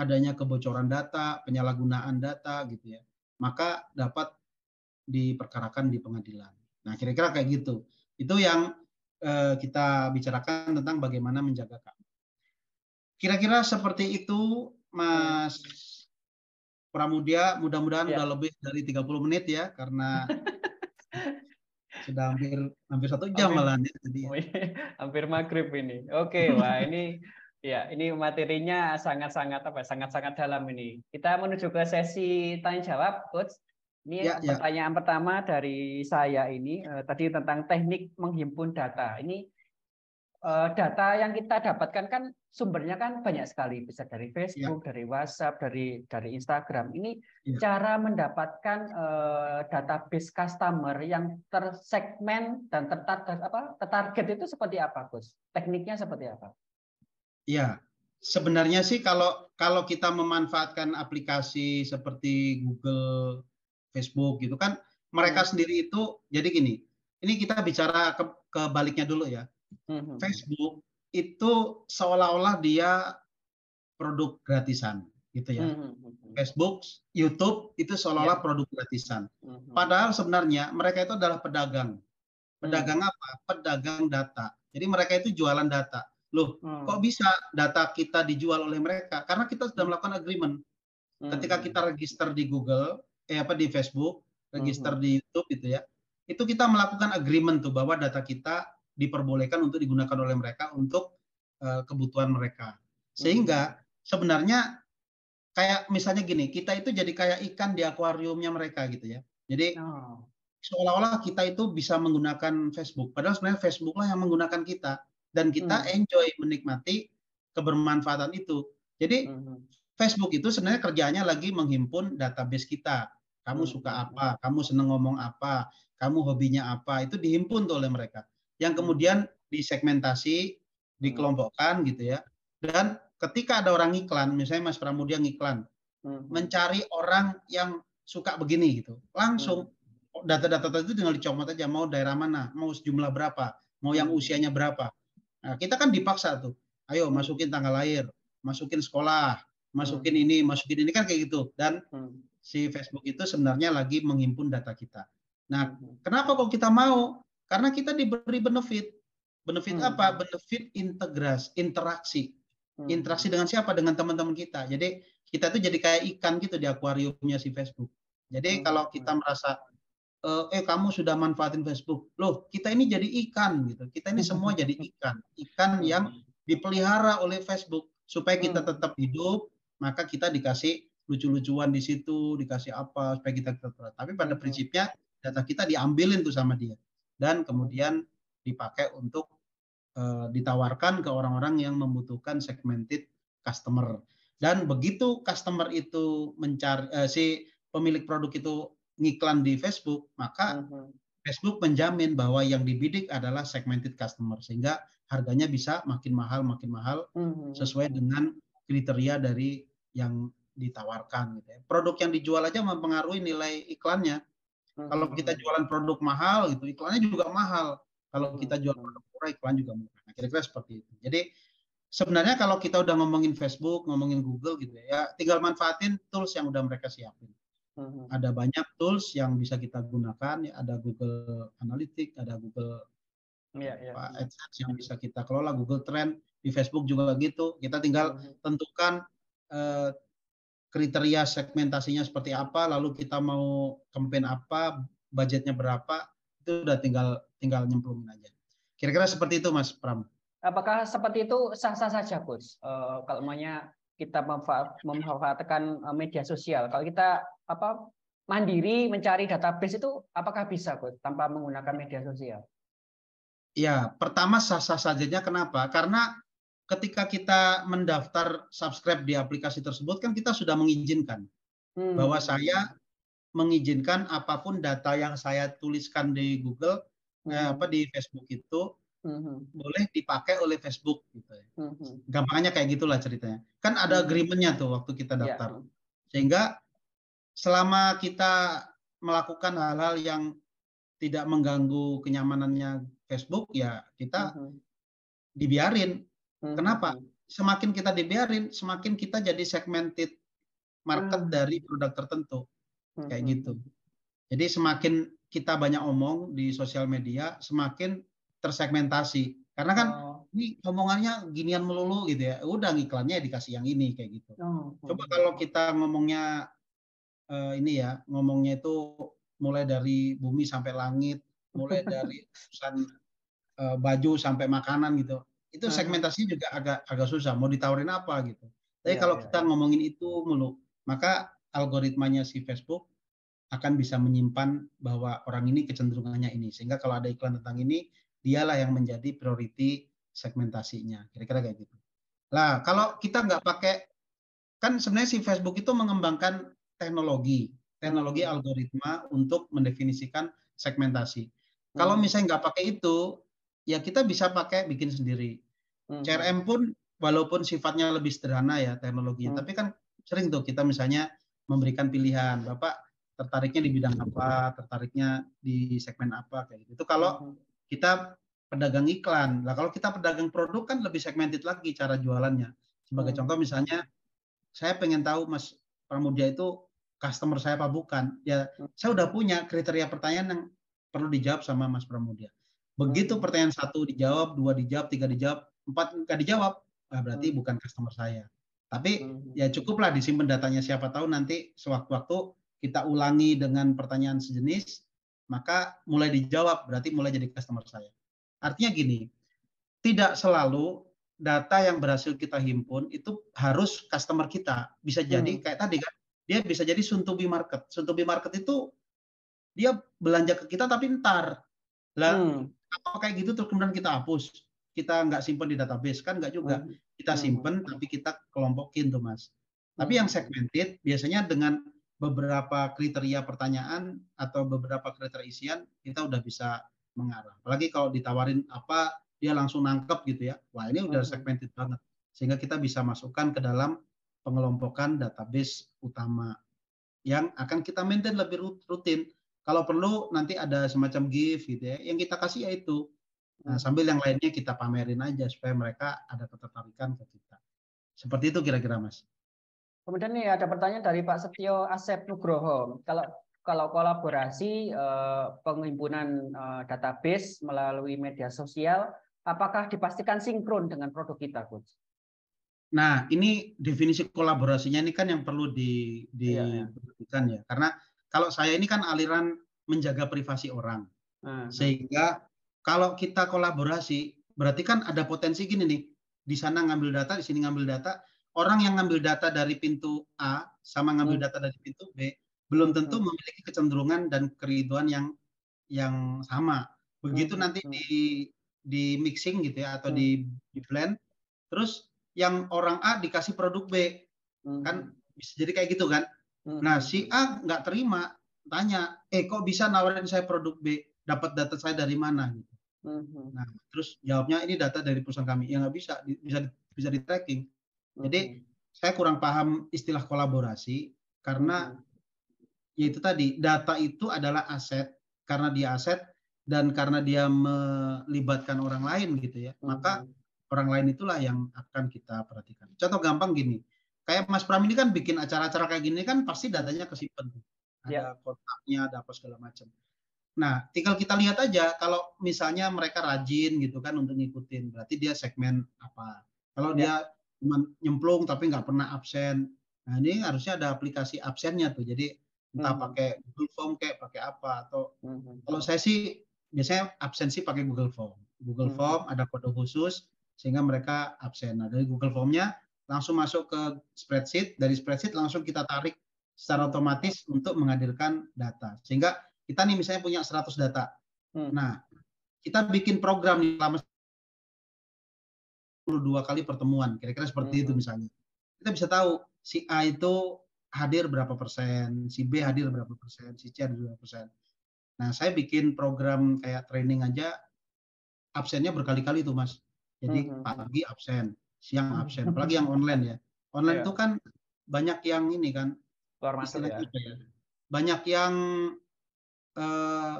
adanya kebocoran data, penyalahgunaan data gitu ya, maka dapat diperkarakan di pengadilan. Nah, kira-kira kayak gitu. Itu yang eh, kita bicarakan tentang bagaimana menjaga keamanan. Kira-kira seperti itu, Mas Pramudia. Mudah-mudahan ya. udah lebih dari 30 menit ya, karena sudah hampir hampir satu jam malah ya, tadi. Iya. hampir maghrib ini. Oke, wah ini ya ini materinya sangat-sangat apa? Sangat-sangat dalam ini. Kita menuju ke sesi tanya jawab, coach. Ini ya, ya. pertanyaan ya. pertama dari saya ini uh, tadi tentang teknik menghimpun data. Ini data yang kita dapatkan kan sumbernya kan banyak sekali bisa dari Facebook, ya. dari WhatsApp, dari dari Instagram. Ini ya. cara mendapatkan uh, database customer yang tersegmen dan tertar apa tertarget itu seperti apa, Gus? Tekniknya seperti apa? Ya, sebenarnya sih kalau kalau kita memanfaatkan aplikasi seperti Google, Facebook gitu kan, mereka hmm. sendiri itu jadi gini. Ini kita bicara ke kebaliknya dulu ya. Hmm. Facebook itu seolah-olah dia produk gratisan gitu ya. Hmm. Facebook, YouTube itu seolah-olah yeah. produk gratisan. Hmm. Padahal sebenarnya mereka itu adalah pedagang. Pedagang hmm. apa? Pedagang data. Jadi mereka itu jualan data. Loh, hmm. kok bisa data kita dijual oleh mereka? Karena kita sudah melakukan agreement. Ketika hmm. kita register di Google, eh apa di Facebook, register hmm. di YouTube gitu ya. Itu kita melakukan agreement tuh bahwa data kita diperbolehkan untuk digunakan oleh mereka untuk uh, kebutuhan mereka. Sehingga sebenarnya kayak misalnya gini, kita itu jadi kayak ikan di akuariumnya mereka gitu ya. Jadi oh. seolah-olah kita itu bisa menggunakan Facebook, padahal sebenarnya Facebook lah yang menggunakan kita dan kita hmm. enjoy menikmati kebermanfaatan itu. Jadi hmm. Facebook itu sebenarnya kerjanya lagi menghimpun database kita. Kamu hmm. suka apa? Kamu seneng ngomong apa? Kamu hobinya apa? Itu dihimpun tuh oleh mereka. Yang hmm. kemudian disegmentasi, dikelompokkan gitu ya. Dan ketika ada orang iklan, misalnya Mas Pramudia ngiklan, hmm. mencari orang yang suka begini gitu, langsung data-data itu tinggal dicomot aja mau daerah mana, mau sejumlah berapa, mau yang usianya berapa. Nah, kita kan dipaksa tuh. Ayo masukin tanggal lahir, masukin sekolah, masukin hmm. ini, masukin ini kan kayak gitu. Dan hmm. si Facebook itu sebenarnya lagi menghimpun data kita. Nah, hmm. kenapa kok kita mau? Karena kita diberi benefit. Benefit hmm. apa? Benefit integrasi, interaksi. Hmm. Interaksi dengan siapa? Dengan teman-teman kita. Jadi kita tuh jadi kayak ikan gitu di akuariumnya si Facebook. Jadi hmm. kalau kita merasa uh, eh kamu sudah manfaatin Facebook. Loh, kita ini jadi ikan gitu. Kita ini semua jadi ikan. Ikan yang dipelihara oleh Facebook supaya kita hmm. tetap hidup, maka kita dikasih lucu-lucuan di situ, dikasih apa supaya kita tetap. Tapi pada hmm. prinsipnya data kita diambilin tuh sama dia dan kemudian dipakai untuk uh, ditawarkan ke orang-orang yang membutuhkan segmented customer. Dan begitu customer itu mencari uh, si pemilik produk itu ngiklan di Facebook, maka uh-huh. Facebook menjamin bahwa yang dibidik adalah segmented customer sehingga harganya bisa makin mahal makin mahal uh-huh. sesuai dengan kriteria dari yang ditawarkan gitu ya. Produk yang dijual aja mempengaruhi nilai iklannya. Kalau kita jualan produk mahal gitu, iklannya juga mahal. Kalau kita jual produk murah, iklan juga murah. Nah, kira-kira seperti itu. Jadi sebenarnya kalau kita udah ngomongin Facebook, ngomongin Google gitu ya, tinggal manfaatin tools yang udah mereka siapin. Hmm. Ada banyak tools yang bisa kita gunakan, ya, ada Google Analytics, ada Google ya, ya. AdSense yang bisa kita kelola, Google Trend, di Facebook juga gitu. Kita tinggal hmm. tentukan uh, kriteria segmentasinya seperti apa, lalu kita mau campaign apa, budgetnya berapa, itu udah tinggal tinggal nyemplungin aja. Kira-kira seperti itu, Mas Pram. Apakah seperti itu sah-sah saja, Coach? Uh, kalau maunya kita memanfaatkan eh, media sosial. Kalau kita apa mandiri mencari database itu apakah bisa Coach tanpa menggunakan media sosial? Ya, pertama sah-sah sajanya kenapa? Karena ketika kita mendaftar subscribe di aplikasi tersebut kan kita sudah mengizinkan hmm. bahwa saya mengizinkan apa pun data yang saya tuliskan di Google eh, hmm. eh, apa di Facebook itu hmm. boleh dipakai oleh Facebook gitu ya. Hmm. Gampangnya kayak gitulah ceritanya. Kan ada hmm. agreementnya tuh waktu kita iya. daftar. Ya. Sehingga selama kita melakukan hal-hal yang tidak mengganggu kenyamanannya Facebook ya kita hmm. dibiarin. Hmm. Kenapa? Semakin kita dibiarin, semakin kita jadi segmented market hmm. dari produk tertentu. Kayak gitu. Jadi semakin kita banyak omong di sosial media, semakin tersegmentasi. Karena kan oh. ini omongannya ginian melulu gitu ya. Udah iklannya dikasih yang ini kayak gitu. Oh. Coba kalau kita ngomongnya uh, ini ya, ngomongnya itu mulai dari bumi sampai langit, mulai dari urusan uh, baju sampai makanan gitu. Itu segmentasi juga agak agak susah. Mau ditawarin apa gitu. Tapi ya, kalau ya, kita ya. ngomongin itu mulu, maka algoritmanya si Facebook akan bisa menyimpan bahwa orang ini kecenderungannya ini. Sehingga kalau ada iklan tentang ini, dialah yang menjadi priority segmentasinya. Kira-kira kayak gitu. Lah, kalau kita nggak pakai, kan sebenarnya si Facebook itu mengembangkan teknologi, teknologi hmm. algoritma untuk mendefinisikan segmentasi. Hmm. Kalau misalnya nggak pakai itu, ya kita bisa pakai bikin sendiri. Hmm. CRM pun walaupun sifatnya lebih sederhana ya teknologinya, hmm. tapi kan sering tuh kita misalnya memberikan pilihan, Bapak tertariknya di bidang apa, tertariknya di segmen apa kayak gitu. Itu kalau hmm kita pedagang iklan. Lah kalau kita pedagang produk kan lebih segmented lagi cara jualannya. Sebagai hmm. contoh misalnya saya pengen tahu Mas Pramudia itu customer saya apa bukan. Ya hmm. saya udah punya kriteria pertanyaan yang perlu dijawab sama Mas Pramudia. Begitu pertanyaan satu dijawab, dua dijawab, tiga dijawab, empat nggak dijawab, nah berarti hmm. bukan customer saya. Tapi hmm. ya cukuplah disimpan datanya siapa tahu nanti sewaktu-waktu kita ulangi dengan pertanyaan sejenis, maka mulai dijawab berarti mulai jadi customer saya. Artinya gini, tidak selalu data yang berhasil kita himpun itu harus customer kita. Bisa jadi hmm. kayak tadi kan, dia bisa jadi suntubi market. Suntubi market itu dia belanja ke kita tapi ntar. Lah, hmm. Apa kayak gitu terus kemudian kita hapus. Kita nggak simpan di database kan nggak juga. Hmm. Kita simpan hmm. tapi kita kelompokin tuh mas. Tapi yang hmm. segmented biasanya dengan beberapa kriteria pertanyaan atau beberapa kriteria isian kita udah bisa mengarah. Apalagi kalau ditawarin apa dia langsung nangkep gitu ya. Wah ini udah hmm. segmented banget. Sehingga kita bisa masukkan ke dalam pengelompokan database utama yang akan kita maintain lebih rutin. Kalau perlu nanti ada semacam gift gitu ya. Yang kita kasih yaitu Nah, hmm. sambil yang lainnya kita pamerin aja supaya mereka ada ketertarikan ke kita. Seperti itu kira-kira Mas. Kemudian nih ada pertanyaan dari Pak Setio Asep Nugroho. Kalau kalau kolaborasi eh, penghimpunan eh, database melalui media sosial, apakah dipastikan sinkron dengan produk kita, Coach? Nah, ini definisi kolaborasinya ini kan yang perlu di diberikan iya, iya. ya. Karena kalau saya ini kan aliran menjaga privasi orang. Uh, Sehingga kalau kita kolaborasi, berarti kan ada potensi gini nih. Di sana ngambil data, di sini ngambil data. Orang yang ngambil data dari pintu A sama ngambil uh, data dari pintu B, belum tentu hmm. memiliki kecenderungan dan keriduan yang yang sama. Begitu hmm. nanti di di mixing gitu ya atau di, di blend, terus yang orang A dikasih produk B, kan bisa jadi kayak gitu kan. Nah si A nggak terima, tanya, eh kok bisa nawarin saya produk B, dapat data saya dari mana? Gitu. Nah terus jawabnya ini data dari perusahaan kami, ya nggak bisa, bisa bisa di tracking. Jadi saya kurang paham istilah kolaborasi karena yaitu tadi data itu adalah aset karena dia aset dan karena dia melibatkan orang lain gitu ya. Hmm. maka orang lain itulah yang akan kita perhatikan. Contoh gampang gini kayak Mas Pram ini kan bikin acara-acara kayak gini kan pasti datanya kesimpan ada ya. kontaknya ada apa segala macam nah tinggal kita lihat aja kalau misalnya mereka rajin gitu kan untuk ngikutin berarti dia segmen apa kalau ya. dia cuma nyemplung tapi nggak pernah absen nah ini harusnya ada aplikasi absennya tuh jadi entah hmm. pakai Google Form kayak pakai apa atau hmm. kalau saya sih biasanya absensi pakai Google Form. Google hmm. Form ada kode khusus sehingga mereka absen. Nah, dari Google Formnya langsung masuk ke spreadsheet, dari spreadsheet langsung kita tarik secara otomatis untuk menghadirkan data. Sehingga kita nih misalnya punya 100 data. Hmm. Nah, kita bikin program nih selama dua kali pertemuan, kira-kira seperti hmm. itu misalnya. Kita bisa tahu si A itu hadir berapa persen, si B hadir berapa persen, si C hadir berapa persen. Nah, saya bikin program kayak training aja, absennya berkali-kali tuh, Mas. Jadi hmm. pagi absen, siang hmm. absen, apalagi yang online ya. Online itu iya. kan banyak yang ini kan, keluar masuk ya. ya. Banyak yang uh,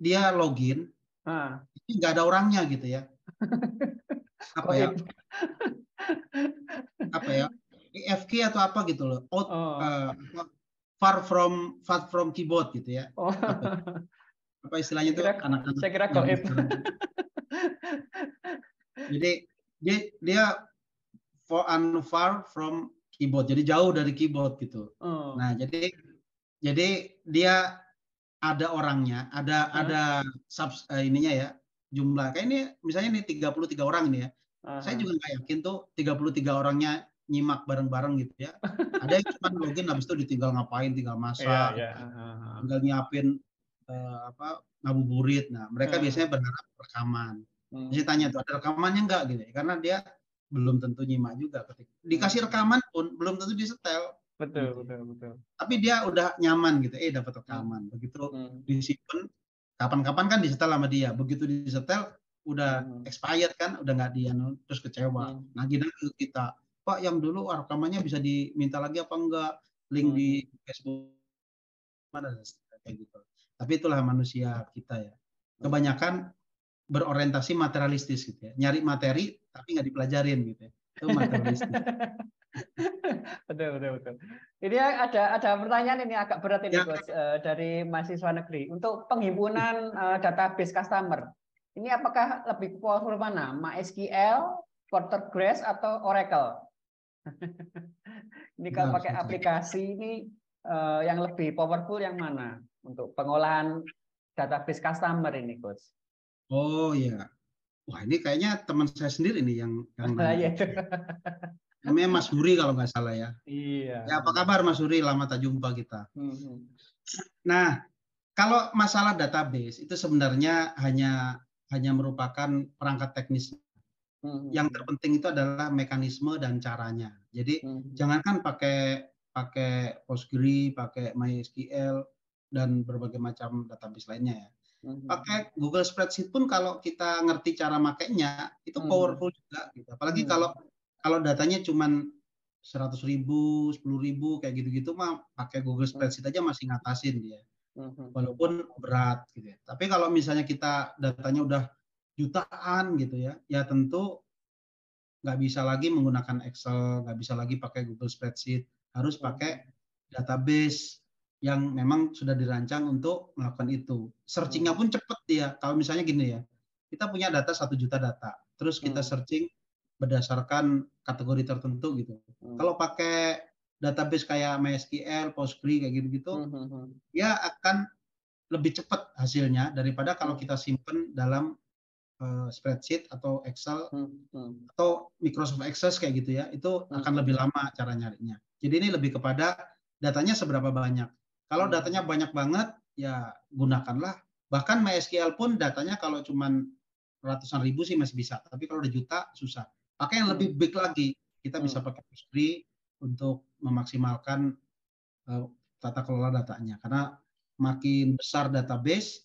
dia login, ah. ini nggak ada orangnya gitu ya. apa ya? apa ya? EFK atau apa gitu loh. Out, oh. uh, far from far from keyboard gitu ya. Oh. Apa, apa istilahnya itu anak-anak. Saya kira goib. Jadi dia dia for far from keyboard. Jadi jauh dari keyboard gitu. Oh. Nah, jadi jadi dia ada orangnya, ada uh. ada sub uh, ininya ya, jumlah. Kayak ini misalnya ini 33 orang ini ya. Uh -huh. Saya juga nggak yakin tuh 33 orangnya nyimak bareng-bareng gitu ya. Ada yang cuma login habis itu ditinggal ngapain, tinggal masak, yeah, yeah. tinggal nyiapin uh, apa ngabuburit. Nah, mereka hmm. biasanya berharap rekaman. Hmm. Saya tanya tuh ada rekamannya enggak gitu ya? Karena dia belum tentu nyimak juga ketika dikasih hmm. rekaman pun belum tentu disetel. Betul, gitu. betul, betul. Tapi dia udah nyaman gitu, eh dapat rekaman. Begitu hmm. disimpan kapan-kapan kan disetel sama dia. Begitu disetel udah hmm. expired kan, udah nggak dia terus kecewa. Hmm. Nah, gini kita Pak yang dulu rekamannya bisa diminta lagi apa enggak link hmm. di Facebook mana kayak gitu tapi itulah manusia kita ya kebanyakan berorientasi materialistis gitu ya. Nyari materi tapi nggak dipelajarin gitu ya. Itu materialistis. betul betul betul. Ini ada ada pertanyaan ini agak berat ini ya. Coach uh, dari mahasiswa negeri. Untuk penghimpunan uh, database customer, ini apakah lebih powerful mana? MySQL, Portergrass atau Oracle? ini kalau pakai aplikasi ini uh, yang lebih powerful yang mana untuk pengolahan database customer ini, coach? Oh iya. Wah ini kayaknya teman saya sendiri nih yang yang iya. Namanya Mas Huri kalau nggak salah ya. Iya. Ya apa kabar Mas Huri? Lama tak jumpa kita. Hmm. Nah, kalau masalah database itu sebenarnya hanya hanya merupakan perangkat teknis. Hmm. Yang terpenting itu adalah mekanisme dan caranya. Jadi hmm. jangankan pakai pakai Postgre, pakai MySQL dan berbagai macam database lainnya ya. Hmm. Pakai Google Spreadsheet pun kalau kita ngerti cara makainya itu hmm. powerful juga gitu. Apalagi hmm. kalau kalau datanya cuma seratus ribu, sepuluh ribu kayak gitu-gitu mah pakai Google. Spreadsheet aja masih ngatasin dia. Walaupun berat gitu ya. Tapi kalau misalnya kita datanya udah jutaan gitu ya, ya tentu nggak bisa lagi menggunakan Excel, nggak bisa lagi pakai Google Spreadsheet, harus pakai database yang memang sudah dirancang untuk melakukan itu. Searchingnya pun cepat dia. Kalau misalnya gini ya, kita punya data satu juta data, terus kita hmm. searching berdasarkan kategori tertentu gitu. Hmm. Kalau pakai database kayak MySQL, Postgre kayak gitu-gitu, hmm. hmm, hmm. dia akan lebih cepat hasilnya daripada kalau kita simpen dalam uh, spreadsheet atau Excel hmm. Hmm. atau Microsoft Access kayak gitu ya. Itu hmm. akan lebih lama cara nyarinya. Jadi ini lebih kepada datanya seberapa banyak. Kalau hmm. datanya banyak banget, ya gunakanlah. Bahkan MySQL pun datanya kalau cuma ratusan ribu sih masih bisa. Tapi kalau udah juta, susah. Pakai yang lebih hmm. big lagi. Kita bisa hmm. pakai Postgre untuk memaksimalkan uh, tata kelola datanya. Karena makin besar database,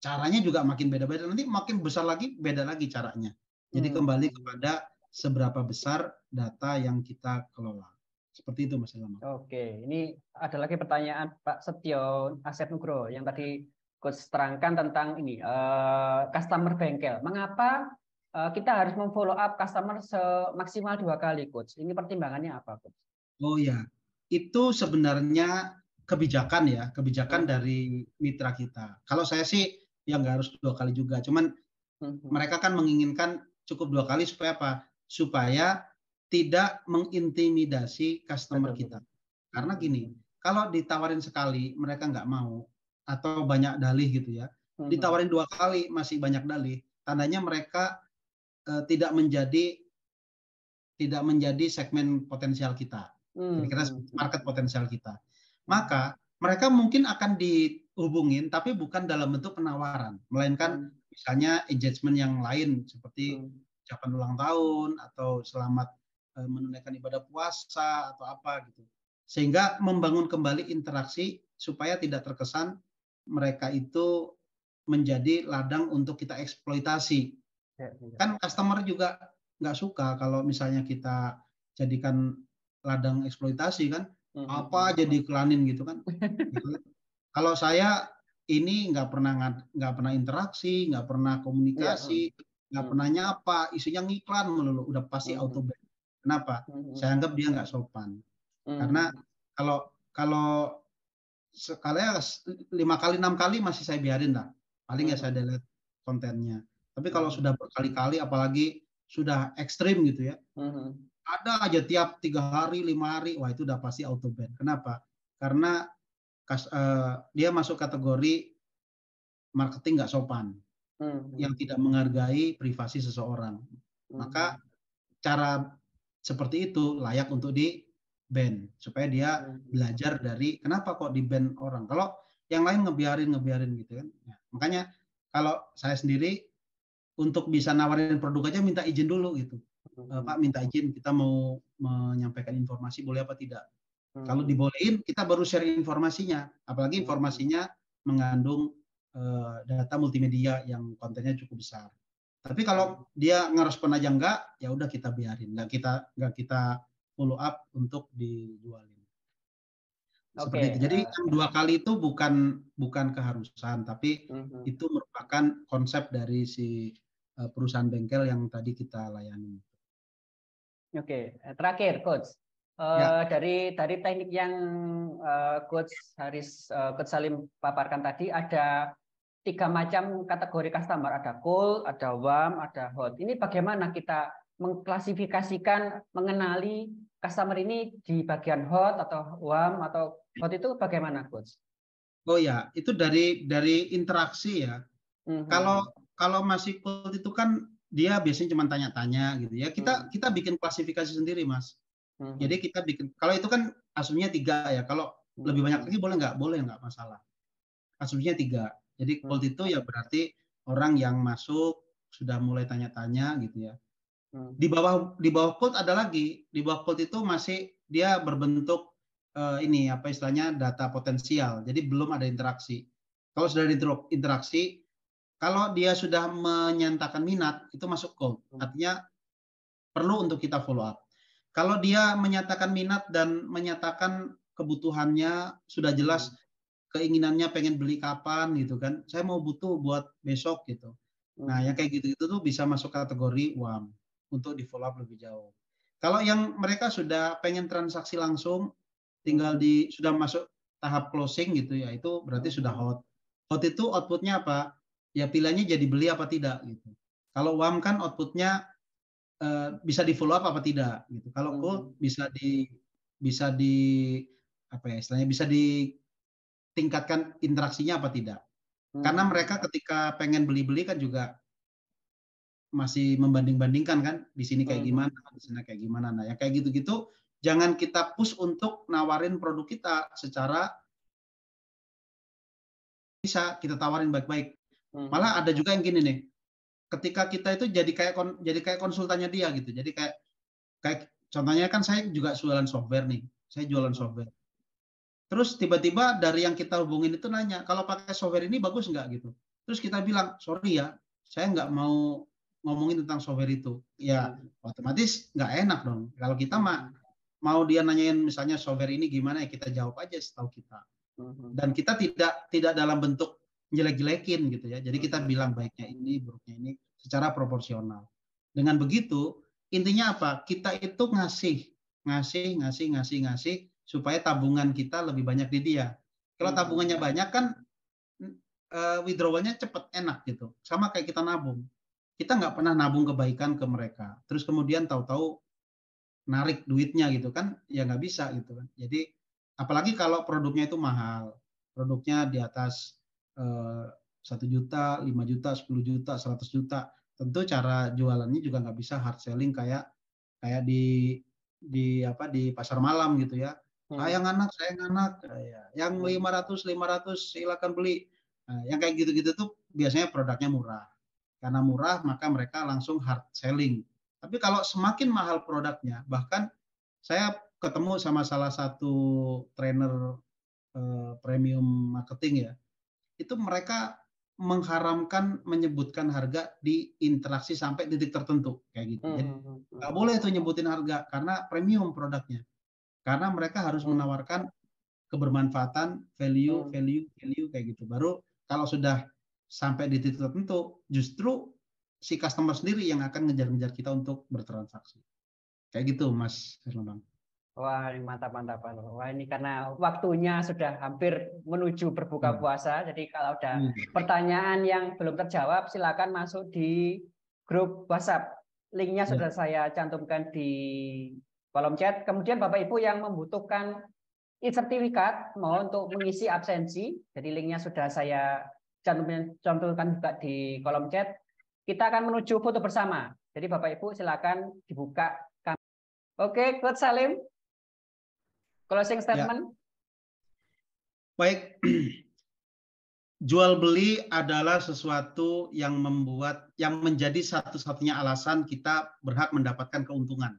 caranya juga makin beda-beda. Nanti makin besar lagi, beda lagi caranya. Jadi kembali kepada seberapa besar data yang kita kelola. Seperti itu Mas Ilham. Oke, ini ada lagi pertanyaan Pak Setio Asep Nugro yang tadi Coach terangkan tentang ini uh, customer bengkel. Mengapa uh, kita harus memfollow up customer semaksimal dua kali, Coach? Ini pertimbangannya apa, Coach? Oh ya, itu sebenarnya kebijakan ya, kebijakan hmm. dari mitra kita. Kalau saya sih ya nggak harus dua kali juga, cuman hmm. mereka kan menginginkan cukup dua kali supaya apa? Supaya tidak mengintimidasi customer kita. Karena gini, kalau ditawarin sekali mereka nggak mau atau banyak dalih gitu ya, hmm. ditawarin dua kali masih banyak dalih, tandanya mereka uh, tidak menjadi tidak menjadi segmen potensial kita, hmm. kira-kira market potensial kita. Maka mereka mungkin akan dihubungin, tapi bukan dalam bentuk penawaran, melainkan hmm. misalnya engagement yang lain seperti hmm. ucapan ulang tahun atau selamat menunaikan ibadah puasa atau apa gitu. Sehingga membangun kembali interaksi supaya tidak terkesan mereka itu menjadi ladang untuk kita eksploitasi. Ya, ya. Kan customer juga nggak suka kalau misalnya kita jadikan ladang eksploitasi kan, hmm. apa aja diiklanin gitu kan. gitu. Kalau saya ini nggak pernah nggak pernah interaksi, nggak pernah komunikasi, iya, nggak ya. pernah nyapa, isinya ngiklan melulu, udah pasti hmm. auto ban. Kenapa? Hmm. Saya anggap dia nggak sopan. Hmm. Karena kalau kalau sekali lima kali enam kali masih saya biarin lah. Paling ya hmm. ya saya delete kontennya. Tapi kalau sudah berkali-kali, apalagi sudah ekstrim gitu ya, hmm. ada aja tiap tiga hari, lima hari, wah itu udah pasti auto ban. Kenapa? Karena kas, uh, dia masuk kategori marketing nggak sopan, hmm. yang tidak menghargai privasi seseorang. Hmm. Maka cara seperti itu layak untuk di ban supaya dia hmm. belajar dari kenapa kok di ban orang. Kalau yang lain ngebiarin ngebiarin gitu kan. Ya, makanya kalau saya sendiri untuk bisa nawarin produk aja minta izin dulu gitu. Hmm. Pak minta izin kita mau menyampaikan informasi boleh apa tidak. Hmm. Kalau dibolehin kita baru share informasinya. Apalagi informasinya mengandung uh, data multimedia yang kontennya cukup besar. Tapi kalau dia ngerespon aja enggak, ya udah kita biarin, enggak kita enggak kita follow up untuk dijualin. Seperti itu. Jadi yang dua kali itu bukan bukan keharusan, tapi uh-huh. itu merupakan konsep dari si uh, perusahaan bengkel yang tadi kita layani. Oke, terakhir coach. Uh, ya. dari dari teknik yang uh, coach Haris uh, coach Salim paparkan tadi ada tiga macam kategori customer, ada cold, ada warm, ada hot. Ini bagaimana kita mengklasifikasikan, mengenali customer ini di bagian hot atau warm atau hot itu bagaimana, coach? Oh ya, itu dari dari interaksi ya. Mm-hmm. Kalau kalau masih cold itu kan dia biasanya cuma tanya-tanya gitu ya. Kita mm-hmm. kita bikin klasifikasi sendiri, Mas. Mm-hmm. Jadi kita bikin kalau itu kan asumsinya tiga ya. Kalau mm-hmm. lebih banyak lagi boleh nggak? Boleh nggak masalah. Asumsinya tiga. Jadi cold mm-hmm. itu ya berarti orang yang masuk sudah mulai tanya-tanya gitu ya. Mm-hmm. Di bawah di bawah cold ada lagi. Di bawah cold itu masih dia berbentuk uh, ini apa istilahnya data potensial. Jadi belum ada interaksi. Kalau sudah ada interaksi, kalau dia sudah menyatakan minat itu masuk cold. Hmm. Artinya perlu untuk kita follow up. Kalau dia menyatakan minat dan menyatakan kebutuhannya sudah jelas hmm. Keinginannya pengen beli kapan gitu kan. Saya mau butuh buat besok gitu. Nah, hmm. yang kayak gitu-gitu tuh bisa masuk kategori WAM untuk di follow up lebih jauh. Kalau yang mereka sudah pengen transaksi langsung, tinggal di sudah masuk tahap closing gitu ya itu berarti sudah hmm. hot. Hot itu outputnya apa? Ya pilihannya jadi beli apa tidak gitu. Kalau WAM kan outputnya uh, bisa di follow up apa tidak gitu. Kalau hmm. cold bisa di bisa di apa ya istilahnya bisa ditingkatkan interaksinya apa tidak. Hmm. Karena mereka ketika pengen beli-beli kan juga masih membanding-bandingkan kan di sini kayak hmm. gimana, di sini kayak gimana. Nah, yang kayak gitu-gitu jangan kita push untuk nawarin produk kita secara bisa kita tawarin baik-baik. Hmm. Malah ada juga yang gini nih. Ketika kita itu jadi kayak jadi kayak konsultannya dia gitu. Jadi kayak kayak contohnya kan saya juga jualan software nih. Saya jualan hmm. software. Terus tiba-tiba dari yang kita hubungin itu nanya, kalau pakai software ini bagus nggak gitu. Terus kita bilang, sorry ya, saya nggak mau ngomongin tentang software itu. Ya otomatis nggak enak dong. Kalau kita mah mau dia nanyain misalnya software ini gimana ya kita jawab aja setahu kita. Mhm. Dan kita tidak tidak dalam bentuk jelek-jelekin gitu ya. Jadi kita bilang baiknya ini, buruknya ini secara proporsional. Dengan begitu, intinya apa? Kita itu ngasih, ngasih, ngasih, ngasih, ngasih supaya tabungan kita lebih banyak di dia. Kalau mhm. tabungannya banyak kan uh, withdrawalnya cepat enak gitu. Sama kayak kita nabung. Kita nggak pernah nabung kebaikan ke mereka. Terus kemudian tahu-tahu narik duitnya gitu kan ya nggak bisa gitu kan jadi apalagi kalau produknya itu mahal produknya di atas eh, satu juta lima juta sepuluh juta seratus juta tentu cara jualannya juga nggak bisa hard selling kayak kayak di di apa di pasar malam gitu ya hmm. ah yang anak saya yang anak ya, yang hmm. lima ratus lima ratus silakan beli nah, yang kayak gitu-gitu tuh biasanya produknya murah karena murah maka mereka langsung hard selling tapi kalau semakin mahal produknya, bahkan saya ketemu sama salah satu trainer eh, premium marketing ya, itu mereka mengharamkan menyebutkan harga di interaksi sampai titik tertentu kayak gitu. Jadi hmm, hmm, nggak boleh itu nyebutin harga karena premium produknya. Karena mereka harus menawarkan kebermanfaatan, value, value, value kayak gitu. Baru kalau sudah sampai di titik tertentu, justru si customer sendiri yang akan ngejar-ngejar kita untuk bertransaksi. Kayak gitu, Mas Herlambang. Wah, mantap mantap Wah, ini karena waktunya sudah hampir menuju berbuka hmm. puasa. Jadi kalau ada hmm. pertanyaan yang belum terjawab, silakan masuk di grup WhatsApp. Linknya ya. sudah saya cantumkan di kolom chat. Kemudian Bapak Ibu yang membutuhkan e-sertifikat mau untuk mengisi absensi, jadi linknya sudah saya cantumkan, juga di kolom chat. Kita akan menuju foto bersama. Jadi Bapak Ibu silakan dibuka. Oke, Coach Salim. Closing ya. statement. Ya. Baik. Jual beli adalah sesuatu yang membuat yang menjadi satu-satunya alasan kita berhak mendapatkan keuntungan.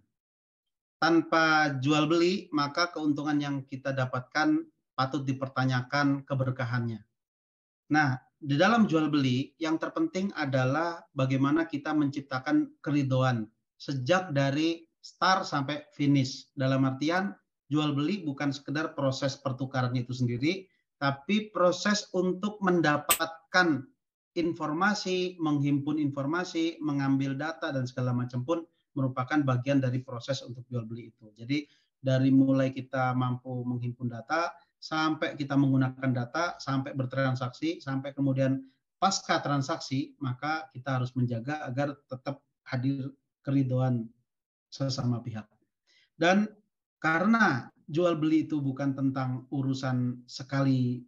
Tanpa jual beli, maka keuntungan yang kita dapatkan patut dipertanyakan keberkahannya. Nah, di dalam jual beli yang terpenting adalah bagaimana kita menciptakan keridoan sejak dari start sampai finish. Dalam artian jual beli bukan sekedar proses pertukaran itu sendiri, tapi proses untuk mendapatkan informasi, menghimpun informasi, mengambil data dan segala macam pun merupakan bagian dari proses untuk jual beli itu. Jadi dari mulai kita mampu menghimpun data sampai kita menggunakan data sampai bertransaksi sampai kemudian pasca transaksi maka kita harus menjaga agar tetap hadir keridoan sesama pihak. Dan karena jual beli itu bukan tentang urusan sekali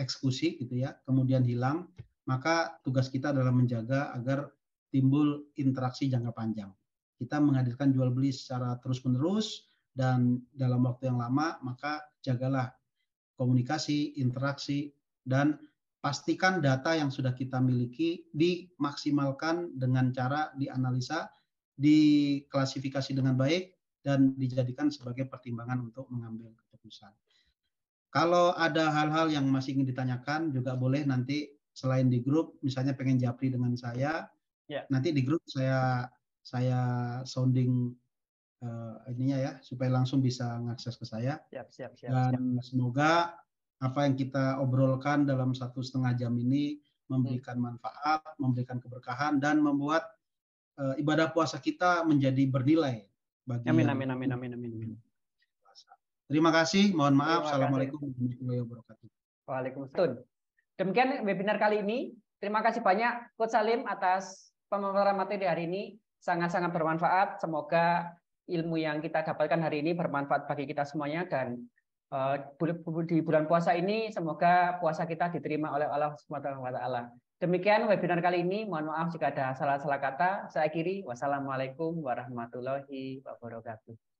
eksekusi gitu ya, kemudian hilang, maka tugas kita adalah menjaga agar timbul interaksi jangka panjang. Kita menghadirkan jual beli secara terus-menerus dan dalam waktu yang lama, maka jagalah komunikasi, interaksi, dan pastikan data yang sudah kita miliki dimaksimalkan dengan cara dianalisa, diklasifikasi dengan baik, dan dijadikan sebagai pertimbangan untuk mengambil keputusan. Kalau ada hal-hal yang masih ingin ditanyakan juga boleh nanti selain di grup, misalnya pengen japri dengan saya, ya. nanti di grup saya saya sounding uh, ininya ya supaya langsung bisa mengakses ke saya. Siap, siap, siap, Dan siap. semoga apa yang kita obrolkan dalam satu setengah jam ini memberikan manfaat, memberikan keberkahan dan membuat uh, ibadah puasa kita menjadi bernilai bagi amin, amin, amin, amin, amin, amin. Terima kasih. Mohon maaf. Assalamualaikum warahmatullahi wabarakatuh. Waalaikumsalam. Demikian webinar kali ini. Terima kasih banyak Coach Salim atas pemaparan materi hari ini. Sangat-sangat bermanfaat. Semoga ilmu yang kita dapatkan hari ini bermanfaat bagi kita semuanya dan uh, di bulan puasa ini semoga puasa kita diterima oleh Allah Subhanahu wa taala. Demikian webinar kali ini. Mohon maaf jika ada salah-salah kata. Saya kiri. Wassalamualaikum warahmatullahi wabarakatuh.